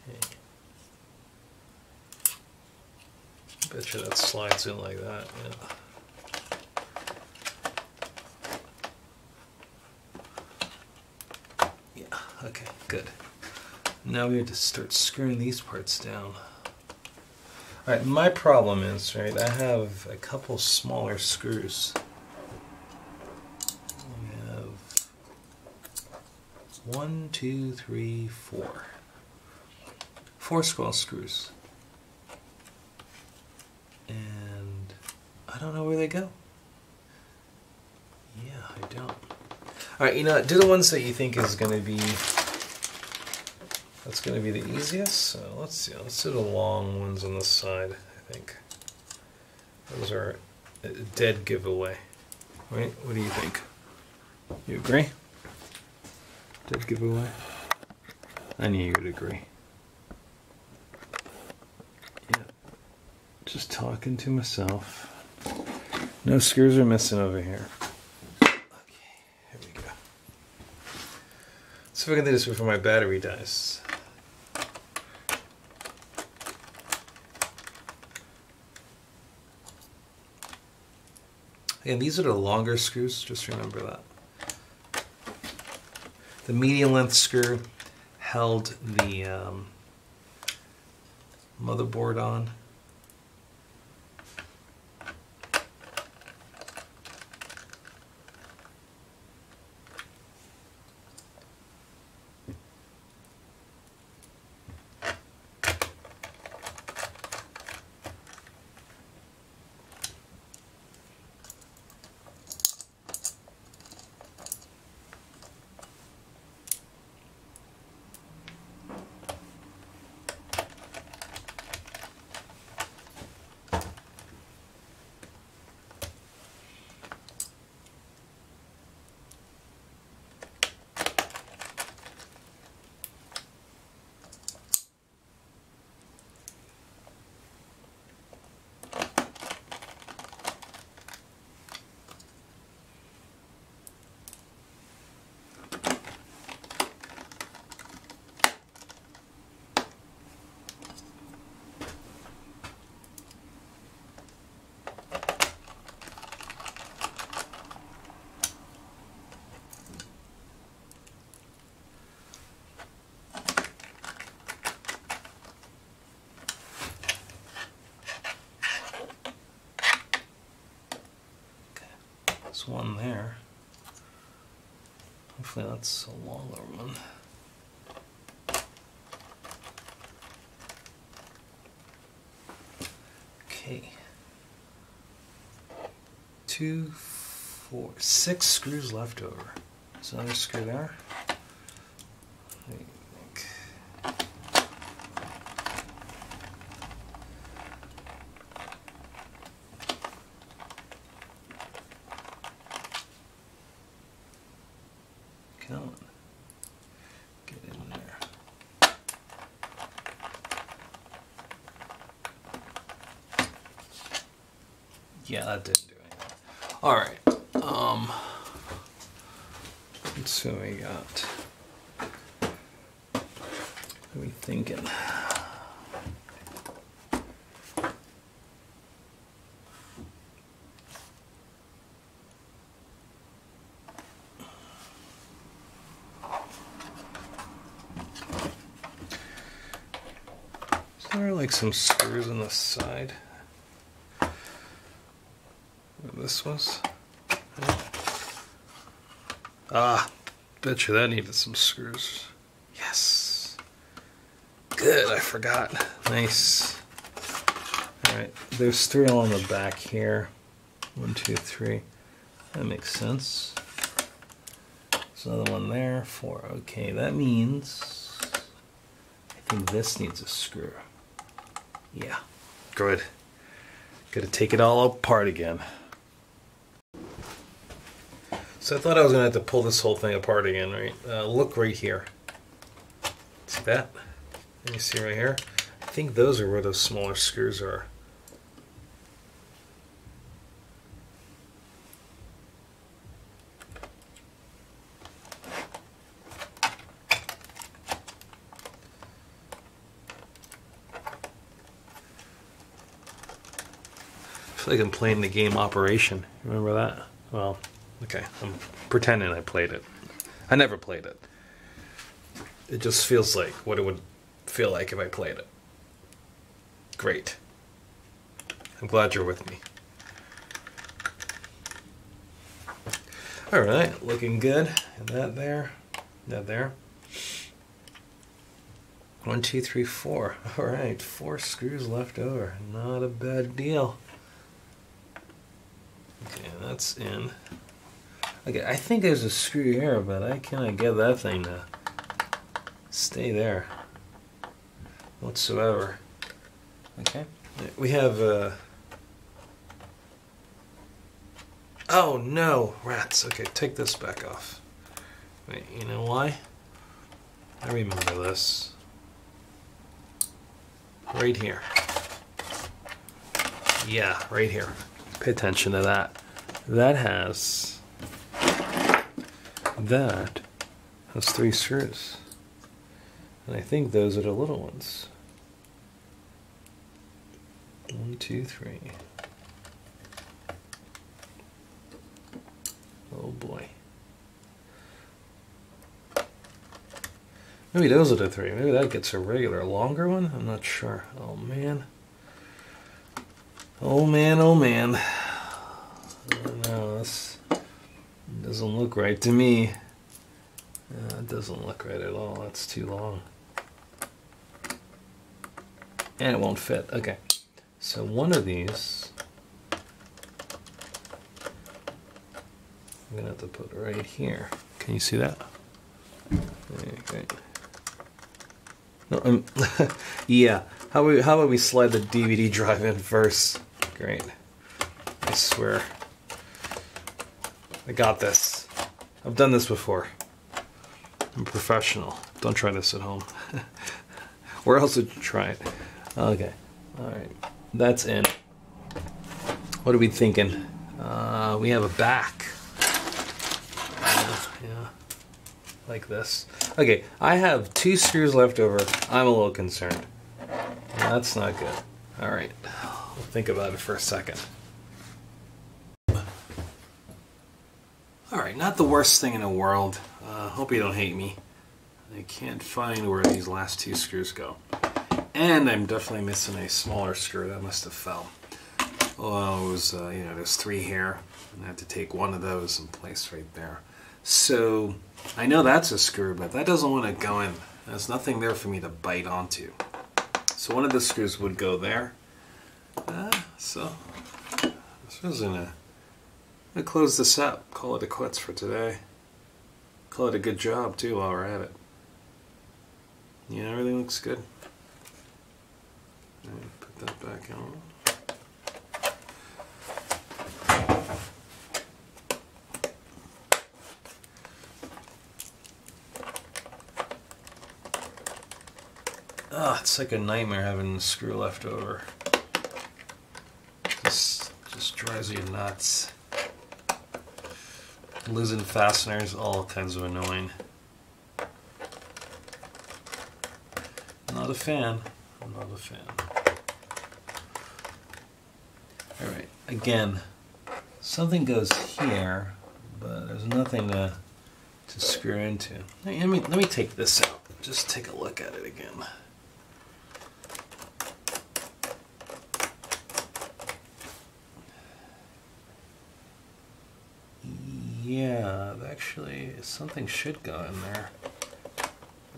Okay. Bet you that slides in like that. Yeah, okay, good. Now we have to start screwing these parts down. All right, my problem is, right, I have a couple smaller screws. We have one, two, three, four. Four squall screws. And I don't know where they go. Yeah, I don't. All right, you know, do the ones that you think is going to be that's going to be the easiest. So let's see. Let's do the long ones on the side. I think those are a dead giveaway. Right? What do you think? You agree? Dead giveaway. I knew you would agree. Yeah. Just talking to myself. No screws are missing over here. Okay, here we go. So if I can do this before my battery dies. And these are the longer screws, just remember that. The medium length screw held the um, motherboard on. There's one there. Hopefully that's a longer one. Okay. Two, four, six screws left over. Is another screw there? Come on. Get in there. Yeah, that didn't do anything. All right. Um, let's see what we got. What are we thinking? Some screws on the side? This was. Ah, bet you that needed some screws. Yes. Good, I forgot. Nice. Alright, there's three along the back here. One, two, three. That makes sense. There's another one there. Four. Okay, that means. I think this needs a screw. Yeah. Good. Gotta take it all apart again. So I thought I was gonna have to pull this whole thing apart again, right? Uh, look right here. See that? Can you see right here? I think those are where those smaller screws are. Like I'm playing the game Operation. Remember that? Well, okay. I'm pretending I played it. I never played it. It just feels like what it would feel like if I played it. Great. I'm glad you're with me. All right, looking good. And that there, that there. One, two, three, four. All right, four screws left over. Not a bad deal. Okay, that's in. Okay, I think there's a screw here, but I cannot get that thing to stay there whatsoever. Okay, we have. Uh... Oh no, rats. Okay, take this back off. Wait, you know why? I remember this. Right here. Yeah, right here. Pay attention to that. That has that has three screws. And I think those are the little ones. One, two, three. Oh boy. Maybe those are the three. Maybe that gets a regular longer one. I'm not sure. Oh man. Oh man, oh man. No, this doesn't look right to me. Uh, it doesn't look right at all. That's too long. And it won't fit. Okay. So one of these I'm gonna have to put right here. Can you see that? Okay. No, um, yeah. How about, how about we slide the DVD drive in first? Great. I swear. I got this. I've done this before. I'm professional. Don't try this at home. Where else would you try it? Okay. Alright. That's in. What are we thinking? Uh, we have a back. yeah. Like this. Okay, I have two screws left over. I'm a little concerned. That's not good. Alright. We'll think about it for a second. Alright, not the worst thing in the world. Uh, hope you don't hate me. I can't find where these last two screws go. And I'm definitely missing a smaller screw that must have fell. Well, it was, uh, you know, there's three here. I have to take one of those and place right there. So I know that's a screw, but that doesn't want to go in. There's nothing there for me to bite onto. So one of the screws would go there. Uh, so this is gonna, gonna close this up. Call it a quits for today. Call it a good job too while we're at it. Yeah, everything looks good. Put that back on. Oh, it's like a nightmare having the screw left over. Drives you nuts. Losing fasteners, all kinds of annoying. Not a fan. I'm not a fan. Alright, again, something goes here, but there's nothing to, to screw into. Let me, let me take this out. Just take a look at it again. Yeah, actually, something should go in there.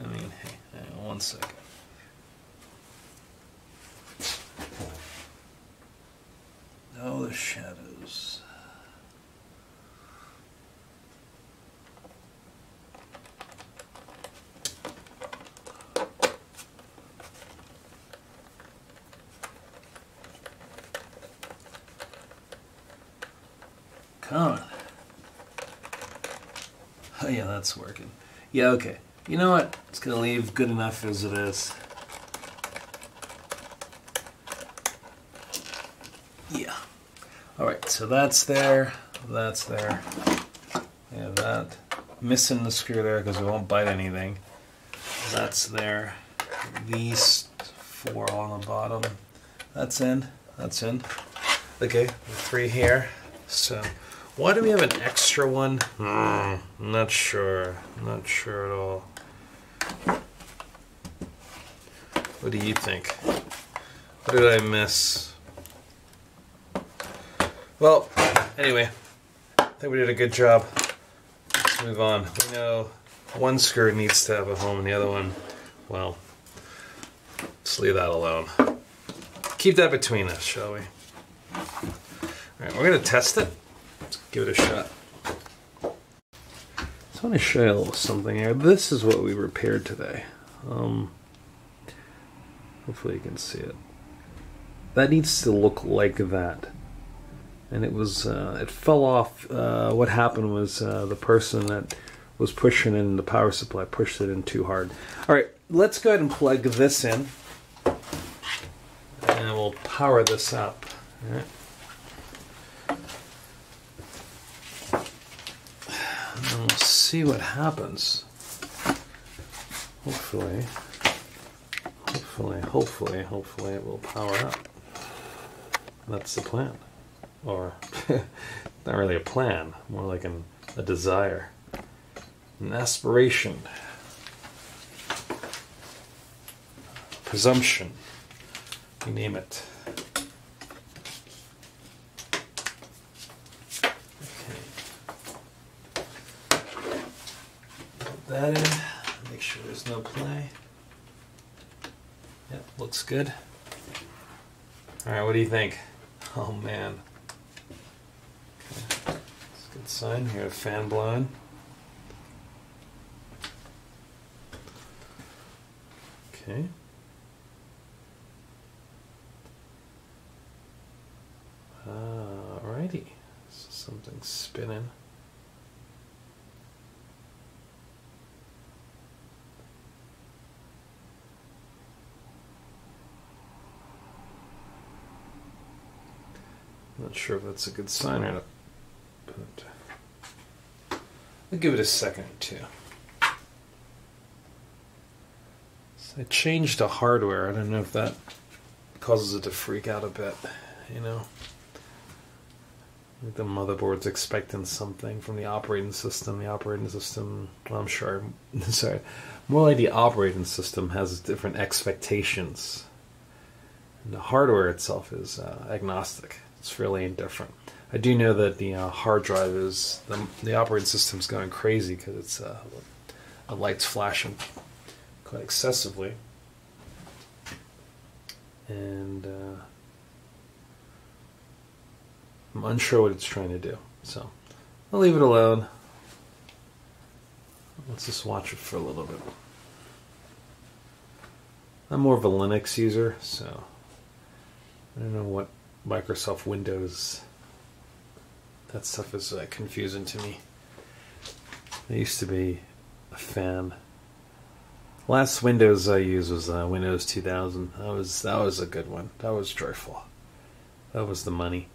I mean, hey, on one second. Oh, the shadows. Come on. Oh yeah, that's working. Yeah, okay. You know what? It's gonna leave good enough as it is. Yeah. Alright, so that's there. That's there. Yeah, that. Missing the screw there because it won't bite anything. That's there. These four on the bottom. That's in. That's in. Okay, three here. So why do we have an extra one? Hmm, not sure. Not sure at all. What do you think? What did I miss? Well, anyway, I think we did a good job. Let's move on. We know one skirt needs to have a home and the other one, well, let's leave that alone. Keep that between us, shall we? Alright, we're going to test it. Give it a shot. I want to show you a little something here. This is what we repaired today. Um, hopefully you can see it. That needs to look like that. And it was, uh, it fell off. Uh, what happened was uh, the person that was pushing in the power supply pushed it in too hard. All right, let's go ahead and plug this in. And we'll power this up. All right. And we'll see what happens. Hopefully, hopefully, hopefully, hopefully it will power up. That's the plan. Or, not really a plan, more like an, a desire, an aspiration, presumption, you name it. That in. Make sure there's no play. Yep, looks good. All right, what do you think? Oh man. Okay. That's a good sign. Here, a fan blowing. Okay. Alrighty. So something's spinning. Not sure if that's a good sign or not, but I'll give it a second two. So I changed the hardware. I don't know if that causes it to freak out a bit, you know. the motherboard's expecting something from the operating system. The operating system, well, I'm sure, sorry, more like the operating system has different expectations. And the hardware itself is uh, agnostic. It's really indifferent. I do know that the uh, hard drive is the, the operating system's going crazy because it's uh, the lights flashing quite excessively, and uh, I'm unsure what it's trying to do. So I'll leave it alone. Let's just watch it for a little bit. I'm more of a Linux user, so I don't know what Microsoft Windows. That stuff is uh, confusing to me. I used to be a fan. Last Windows I used was uh, Windows 2000. That was that was a good one. That was joyful. That was the money.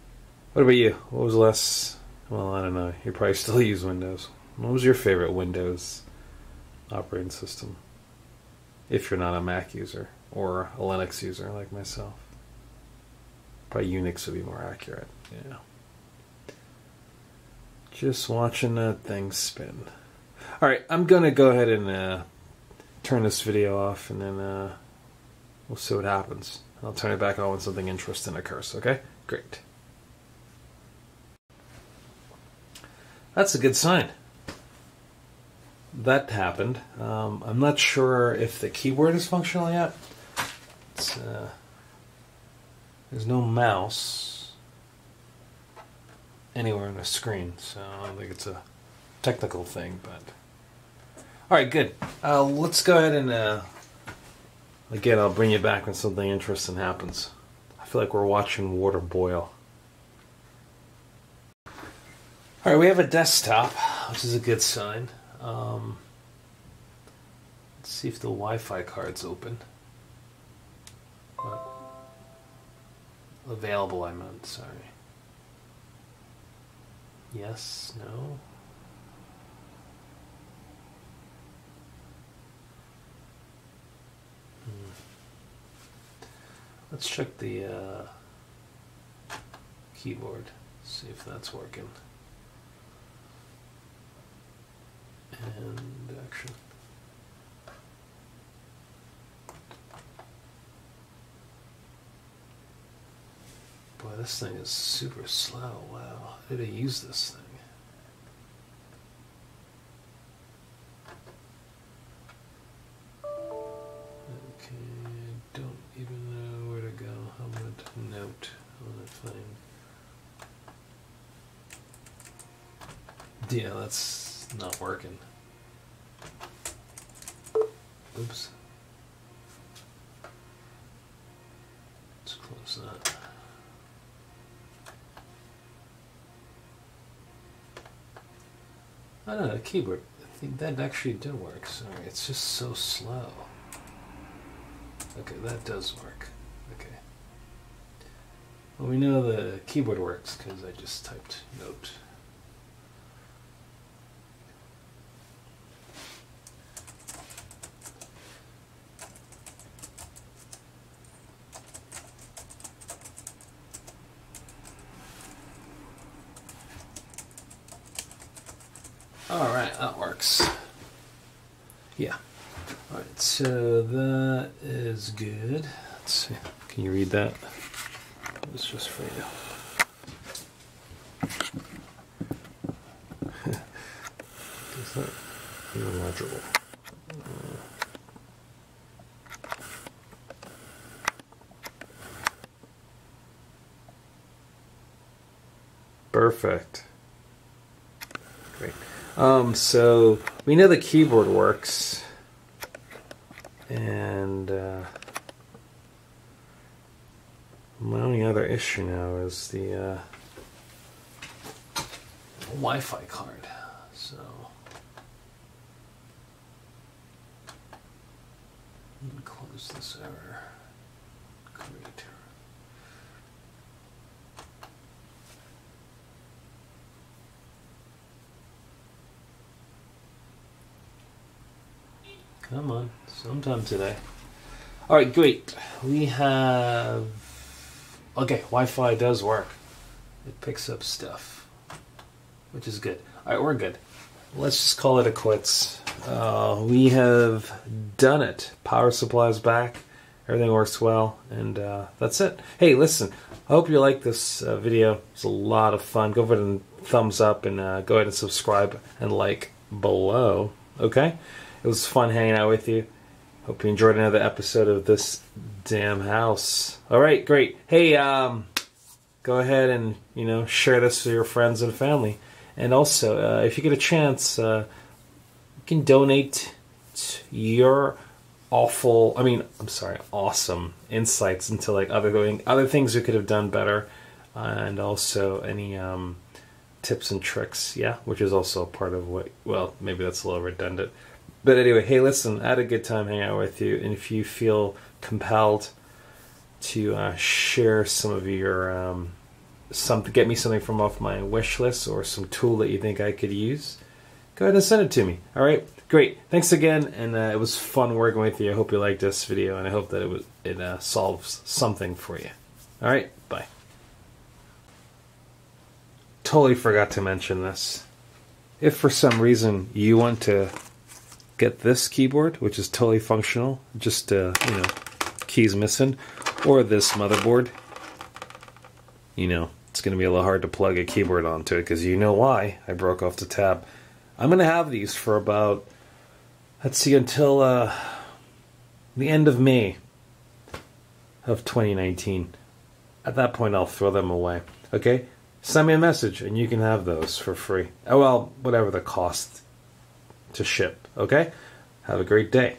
What about you? What was the last? Well, I don't know. You probably still use Windows. What was your favorite Windows operating system? If you're not a Mac user or a Linux user like myself. Probably Unix would be more accurate. Yeah. Just watching that thing spin. Alright, I'm going to go ahead and uh, turn this video off and then uh, we'll see what happens. I'll turn it back on when something interesting occurs, okay? Great. That's a good sign. That happened. Um, I'm not sure if the keyboard is functional yet. Uh, there's no mouse anywhere on the screen, so I think it's a technical thing. But all right, good. Uh, let's go ahead and uh, again, I'll bring you back when something interesting happens. I feel like we're watching water boil. All right, we have a desktop, which is a good sign. Um, let's see if the Wi-Fi card's open. Available, I meant, sorry. Yes, no. Hmm. Let's check the uh, keyboard, see if that's working. and action. This thing is super slow. Wow, how did I use this thing? Okay, don't even know where to go. How about note on that thing? Yeah, that's not working. Oops. Let's close that. I don't know, the keyboard, I think that actually did work. Sorry, it's just so slow. Okay, that does work. Okay. Well, we know the keyboard works because I just typed note. Alright, that works. Yeah. Alright, so that is good. Let's see. Can you read that? It's just for you. is that illegible? Perfect. Great. Um, so we know the keyboard works, and uh, my only other issue now is the uh, Wi-Fi card. So let me close this error. Come on, sometime today. All right, great. We have. Okay, Wi Fi does work. It picks up stuff, which is good. All right, we're good. Let's just call it a quits. Uh, we have done it. Power supply's back. Everything works well, and uh, that's it. Hey, listen, I hope you like this uh, video. It's a lot of fun. Go ahead and thumbs up and uh, go ahead and subscribe and like below. Okay? It was fun hanging out with you. Hope you enjoyed another episode of this damn house. All right, great. Hey, um, go ahead and you know share this with your friends and family. And also, uh, if you get a chance, uh, you can donate your awful i mean i'm sorry awesome insights into like other going other things we could have done better uh, and also any um, tips and tricks yeah which is also part of what well maybe that's a little redundant but anyway hey listen i had a good time hanging out with you and if you feel compelled to uh, share some of your um, some get me something from off my wish list or some tool that you think i could use go ahead and send it to me all right Great. Thanks again, and uh, it was fun working with you. I hope you liked this video, and I hope that it was it uh, solves something for you. All right, bye. Totally forgot to mention this. If for some reason you want to get this keyboard, which is totally functional, just uh, you know, keys missing, or this motherboard, you know, it's going to be a little hard to plug a keyboard onto it because you know why I broke off the tab. I'm going to have these for about let's see, until uh, the end of May of 2019. At that point, I'll throw them away. Okay? Send me a message and you can have those for free. Oh, well, whatever the cost to ship. Okay? Have a great day.